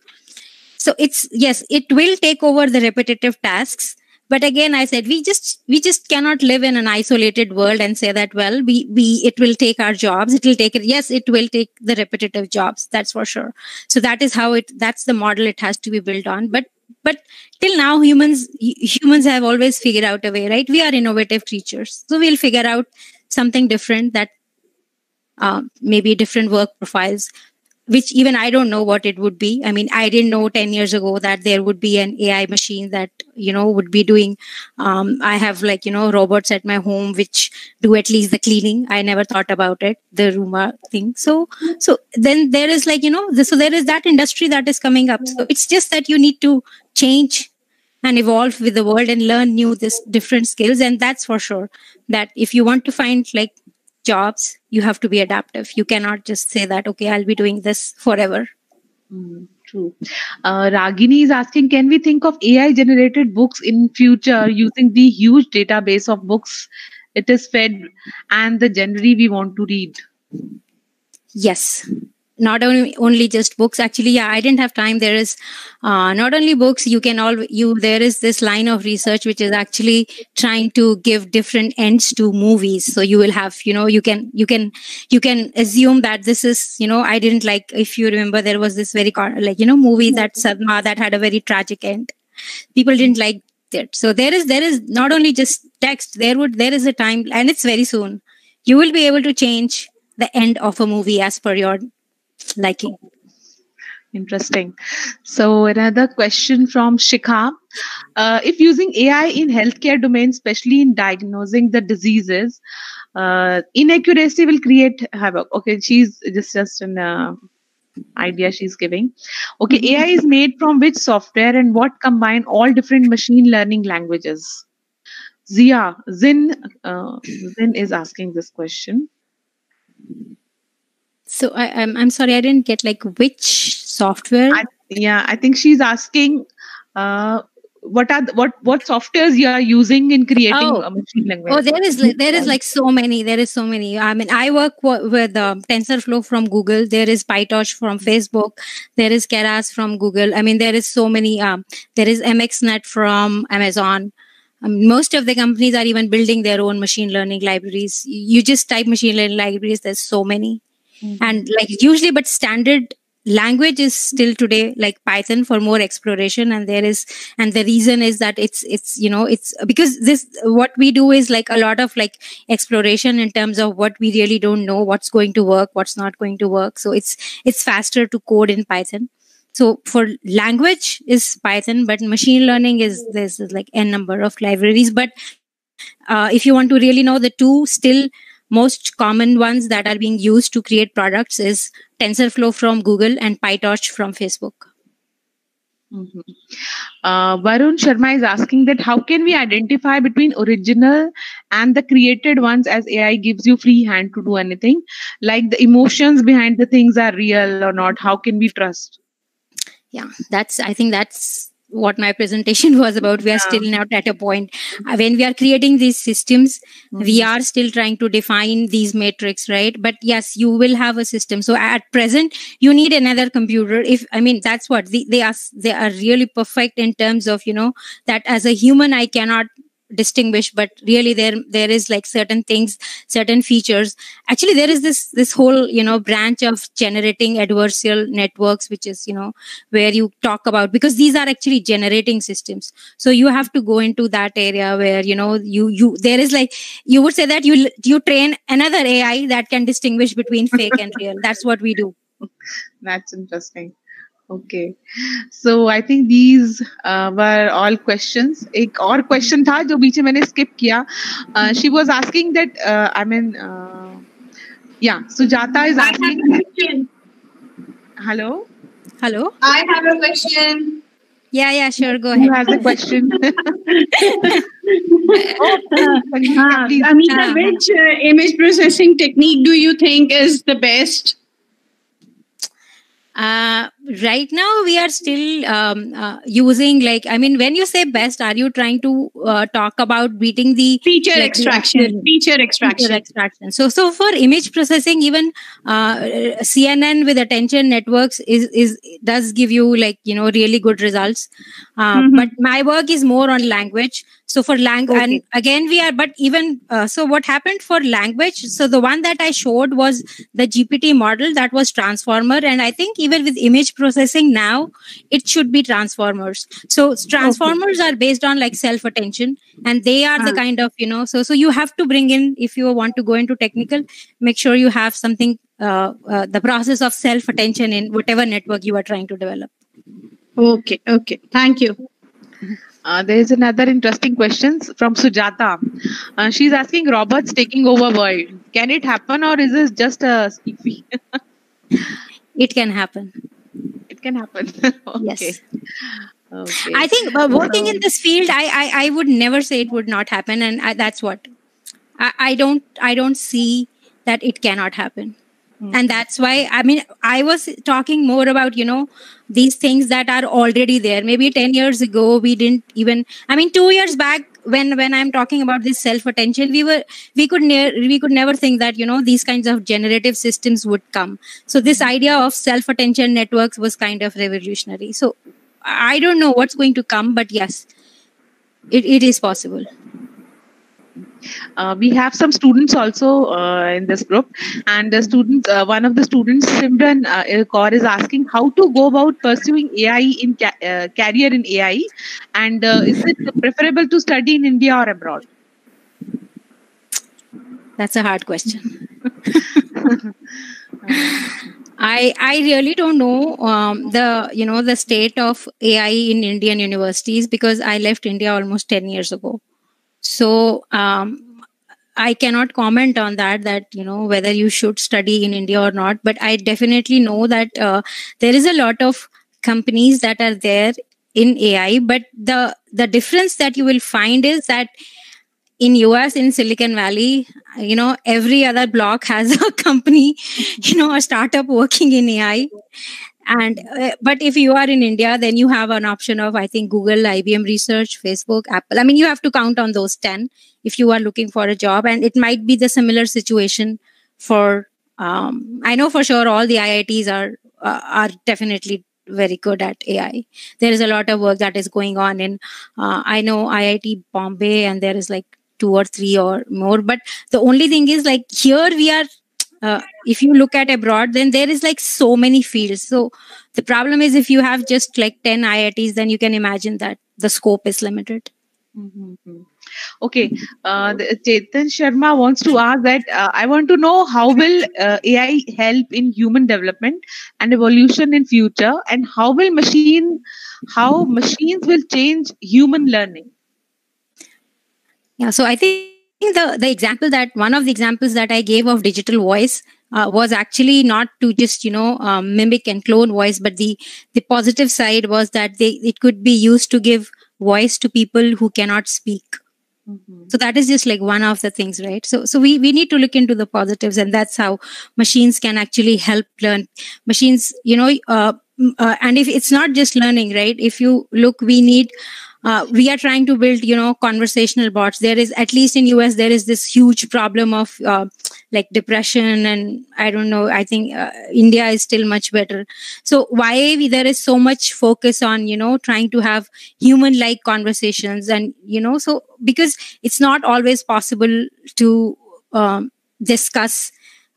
So it's yes it will take over the repetitive tasks but again i said we just we just cannot live in an isolated world and say that well we we it will take our jobs. It will take it yes it will take the repetitive jobs that's for sure. So that is how it that's the model it has to be built on. But but till now humans humans have always figured out a way right? We are innovative creatures. So we'll figure out something different that uh, maybe different work profiles which even I don't know what it would be. I mean, I didn't know 10 years ago that there would be an AI machine that, you know, would be doing, um, I have like, you know, robots at my home, which do at least the cleaning. I never thought about it, the Roomba thing. So, so then there is like, you know, so there is that industry that is coming up. So it's just that you need to change and evolve with the world and learn new this different skills. And that's for sure that if you want to find like jobs you have to be adaptive. You cannot just say that okay i'll be doing this forever. Mm, true. Uh, ragini is asking can we think of ai generated books in future using the huge database of books? It is fed and the genre we want to read. Yes not only only just books. Actually yeah i didn't have time. There is uh, not only books you can all you there is this line of research which is actually trying to give different ends to movies. So you will have you know you can you can you can assume that this is you know i didn't like if you remember there was this very like you know movie that sadma that had a very tragic end. People didn't like it. So there is there is not only just text there would there is a time and it's very soon. You will be able to change the end of a movie as per your liking. Interesting. So another question from Shikha. Uh, if using AI in healthcare domain, especially in diagnosing the diseases, uh, inaccuracy will create havoc. Okay, she's just just an uh, idea she's giving. Okay, mm-hmm. AI is made from which software and what combine all different machine learning languages? Zia, Zin, uh, Zin is asking this question. So I, am I'm, I'm sorry, I didn't get like which software. I, yeah, I think she's asking uh, what are the, what what softwares you are using in creating oh. a machine language. Oh, there is there is like so many. There is so many. I mean, I work w- with um, TensorFlow from Google. There is PyTorch from Facebook. There is Keras from Google. I mean, there is so many. Um, there is MXNet from Amazon. Um, most of the companies are even building their own machine learning libraries. You just type machine learning libraries. There's so many mm-hmm. and like usually but standard language is still today like python for more exploration. And there is and the reason is that it's it's you know it's because this what we do is like a lot of like exploration in terms of what we really don't know what's going to work what's not going to work. So it's it's faster to code in python. So for language is python but machine learning is there's like n number of libraries. But uh, if you want to really know the two still most common ones that are being used to create products is TensorFlow from Google and PyTorch from Facebook. Mm-hmm. Uh, Varun Sharma is asking that how can we identify between original and the created ones as AI gives you free hand to do anything? Like the emotions behind the things are real or not? How can we trust? Yeah, that's, I think that's what my presentation was about. We are yeah. still not at a point. Uh, when we are creating these systems mm-hmm. we are still trying to define these metrics right? But yes you will have a system. So at present you need another computer. If i mean that's what they, they are they are really perfect in terms of you know that as a human i cannot distinguish but really there there is like certain things certain features. Actually there is this this whole you know branch of generating adversarial networks which is you know where you talk about because these are actually generating systems. So you have to go into that area where you know you you there is like you would say that you you train another ai that can distinguish between fake and real. That's what we do. That's interesting okay so I think these were all questions एक और question था जो बीच में मैंने skip किया she was asking that I mean या Sujata is asking hello hello I have a question Yeah, yeah, sure. Go ahead. Who has a question? oh, uh, Amita, uh, which uh, image processing technique do you think is the best? Uh, right now we are still um, uh, using like i mean when you say best are you trying to uh, talk about beating the feature like, extraction feature extraction. feature extraction. So so for image processing even uh, cnn with attention networks is is does give you like you know really good results. Uh, mm-hmm. but my work is more on language. So for language okay. and again we are but even uh, so what happened for language so the one that i showed was the gpt model that was transformer. And i think even with image processing now it should be transformers so transformers okay. are based on like self attention and they are uh-huh. the kind of you know so so you have to bring in if you want to go into technical make sure you have something uh, uh, the process of self attention in whatever network you are trying to develop okay okay thank you uh, there is another interesting question from Sujata. Uh, she's asking robots taking over world. Can it happen or is this just a it can happen. Can happen. okay. Yes. Okay. I think uh, working in this field, I, I I would never say it would not happen, and I, that's what I, I don't I don't see that it cannot happen. Mm-hmm. And that's why, I mean, I was talking more about, you know, these things that are already there. Maybe 10 years ago, we didn't even, I mean, two years back, when when i'm talking about this self attention we were we could ne- we could never think that you know these kinds of generative systems would come. So this idea of self attention networks was kind of revolutionary. So i don't know what's going to come but yes it, it is possible uh, we have some students also uh, in this group, and the students, uh, one of the students, Simran uh, Kaur, is asking how to go about pursuing AI in ca- uh, career in AI, and is it preferable to study in India or abroad? That's a hard question. I I really don't know um, the you know the state of AI in Indian universities because I left India almost ten years ago. So um, I cannot comment on that. That you know whether you should study in India or not. But I definitely know that uh, there is a lot of companies that are there in AI. But the the difference that you will find is that in us in silicon valley you know every other block has a company you know a startup working in ai and uh, but if you are in india then you have an option of i think google ibm research facebook apple. I mean you have to count on those 10 if you are looking for a job. And it might be the similar situation for um, i know for sure all the iits are uh, are definitely very good at ai there is a lot of work that is going on in uh, i know iit bombay and there is like two or three or more. But the only thing is like here we are uh, if you look at abroad then there is like so many fields. So the problem is if you have just like 10 iits then you can imagine that the scope is limited. Mm-hmm. okay uh, chetan sharma wants to ask that uh, i want to know how will uh, ai help in human development and evolution in future and how will machine how machines will change human learning? Yeah so i think the the example that one of the examples that I gave of digital voice uh, was actually not to just you know um, mimic and clone voice, but the the positive side was that they it could be used to give voice to people who cannot speak. Mm-hmm. So that is just like one of the things, right? So so we we need to look into the positives, and that's how machines can actually help learn. Machines, you know, uh, uh, and if it's not just learning, right? If you look, we need uh, we are trying to build you know conversational bots. There is at least in us there is this huge problem of uh, like depression and i don't know i think uh, india is still much better. So why we, there is so much focus on you know trying to have human like conversations and you know so because it's not always possible to um, discuss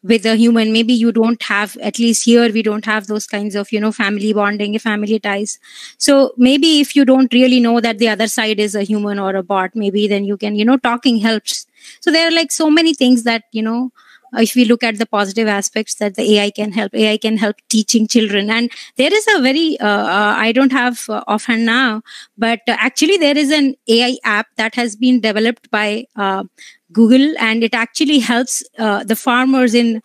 with a human. Maybe you don't have at least here we don't have those kinds of you know family bonding family ties. So maybe if you don't really know that the other side is a human or a bot maybe then you can you know talking helps. So there are like so many things that you know if we look at the positive aspects that the ai can help ai can help teaching children and there is a very uh, uh, i don't have uh, offhand now but uh, actually there is an ai app that has been developed by uh, Google, and it actually helps uh, the farmers in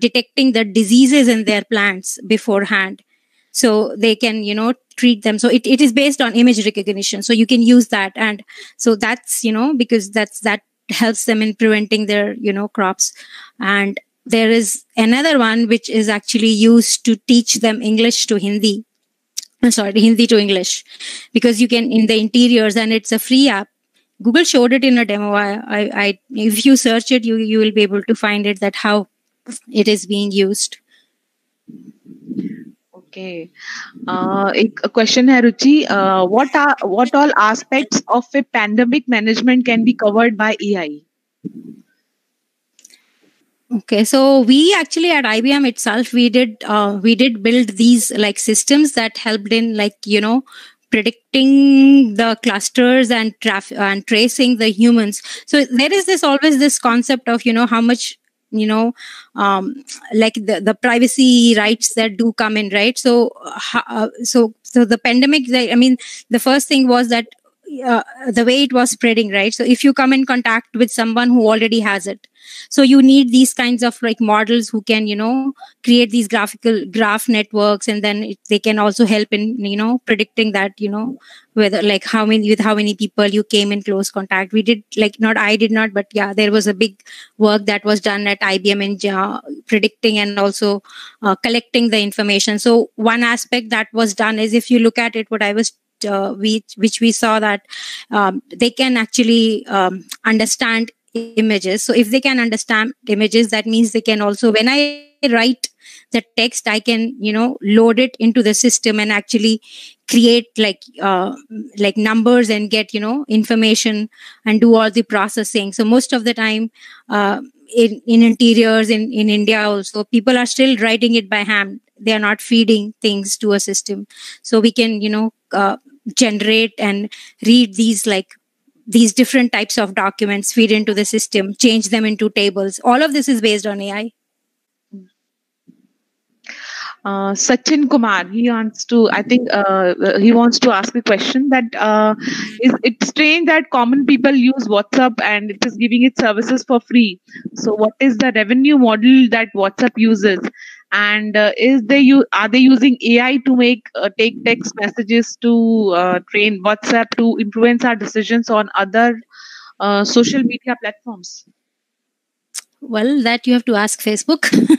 detecting the diseases in their plants beforehand. So they can, you know, treat them. So it, it is based on image recognition. So you can use that. And so that's, you know, because that's, that helps them in preventing their, you know, crops. And there is another one which is actually used to teach them English to Hindi. I'm sorry, Hindi to English, because you can in the interiors, and it's a free app. Google showed it in a demo. I, I, I if you search it, you you will be able to find it that how it is being used. Okay. Uh, a question hai, Ruchi. Uh, what are what all aspects of a pandemic management can be covered by AI? Okay, so we actually at IBM itself we did uh, we did build these like systems that helped in like you know predicting the clusters and traf- and tracing the humans so there is this always this concept of you know how much you know um, like the, the privacy rights that do come in right? So uh, so so the pandemic i mean the first thing was that uh, the way it was spreading right? So if you come in contact with someone who already has it so you need these kinds of like models who can you know create these graphical graph networks and then it, they can also help in you know predicting that you know whether like how many with how many people you came in close contact. We did like not i did not but yeah there was a big work that was done at ibm in uh, predicting and also uh, collecting the information. So one aspect that was done is if you look at it what i was uh, we, which we saw that um, they can actually um, understand images. So if they can understand images that means they can also when i write the text i can you know load it into the system and actually create like uh, like numbers and get you know information and do all the processing. So most of the time uh, in, in interiors in, in india also people are still writing it by hand. They are not feeding things to a system. So we can you know uh, generate and read these like these different types of documents feed into the system change them into tables all of this is based on ai uh, Sachin Kumar, he wants to. I think uh, he wants to ask a question that uh, is it's strange that common people use WhatsApp and it is giving its services for free. So, what is the revenue model that WhatsApp uses? And uh, is they you are they using ai to make uh, take text messages to uh, train whatsapp to influence our decisions on other uh, social media platforms? Well that you have to ask facebook.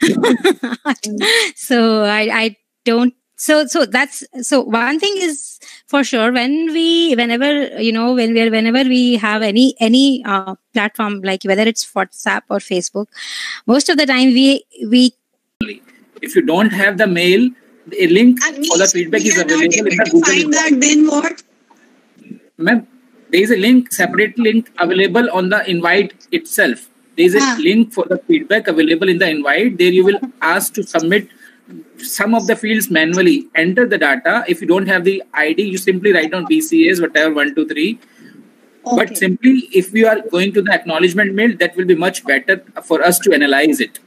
So i i don't so so that's so one thing is for sure when we whenever you know when we are whenever we have any any uh, platform like whether it's whatsapp or facebook most of the time we we if you don't have the mail a link for the feedback is available in the google find that then what? Ma'am there is a link separate link available on the invite itself. There is a ah. link for the feedback available in the invite. There you will ask to submit some of the fields manually enter the data if you don't have the id you simply write down bcas whatever one two three okay. but simply if we are going to the acknowledgement mail that will be much better for us to analyze it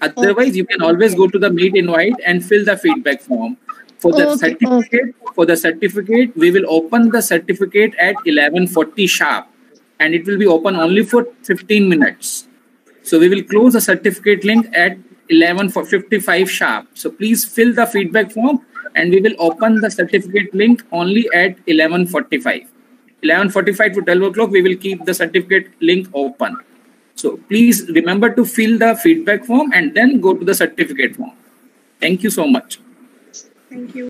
otherwise okay. you can always go to the meet invite and fill the feedback form for the okay. certificate for the certificate we will open the certificate at 11:40 sharp and it will be open only for 15 minutes so we will close the certificate link at 11 for 55 sharp. So please fill the feedback form and we will open the certificate link only at 11.45. 11.45 to 12 o'clock, we will keep the certificate link open. So please remember to fill the feedback form and then go to the certificate form. Thank you so much. Thank you.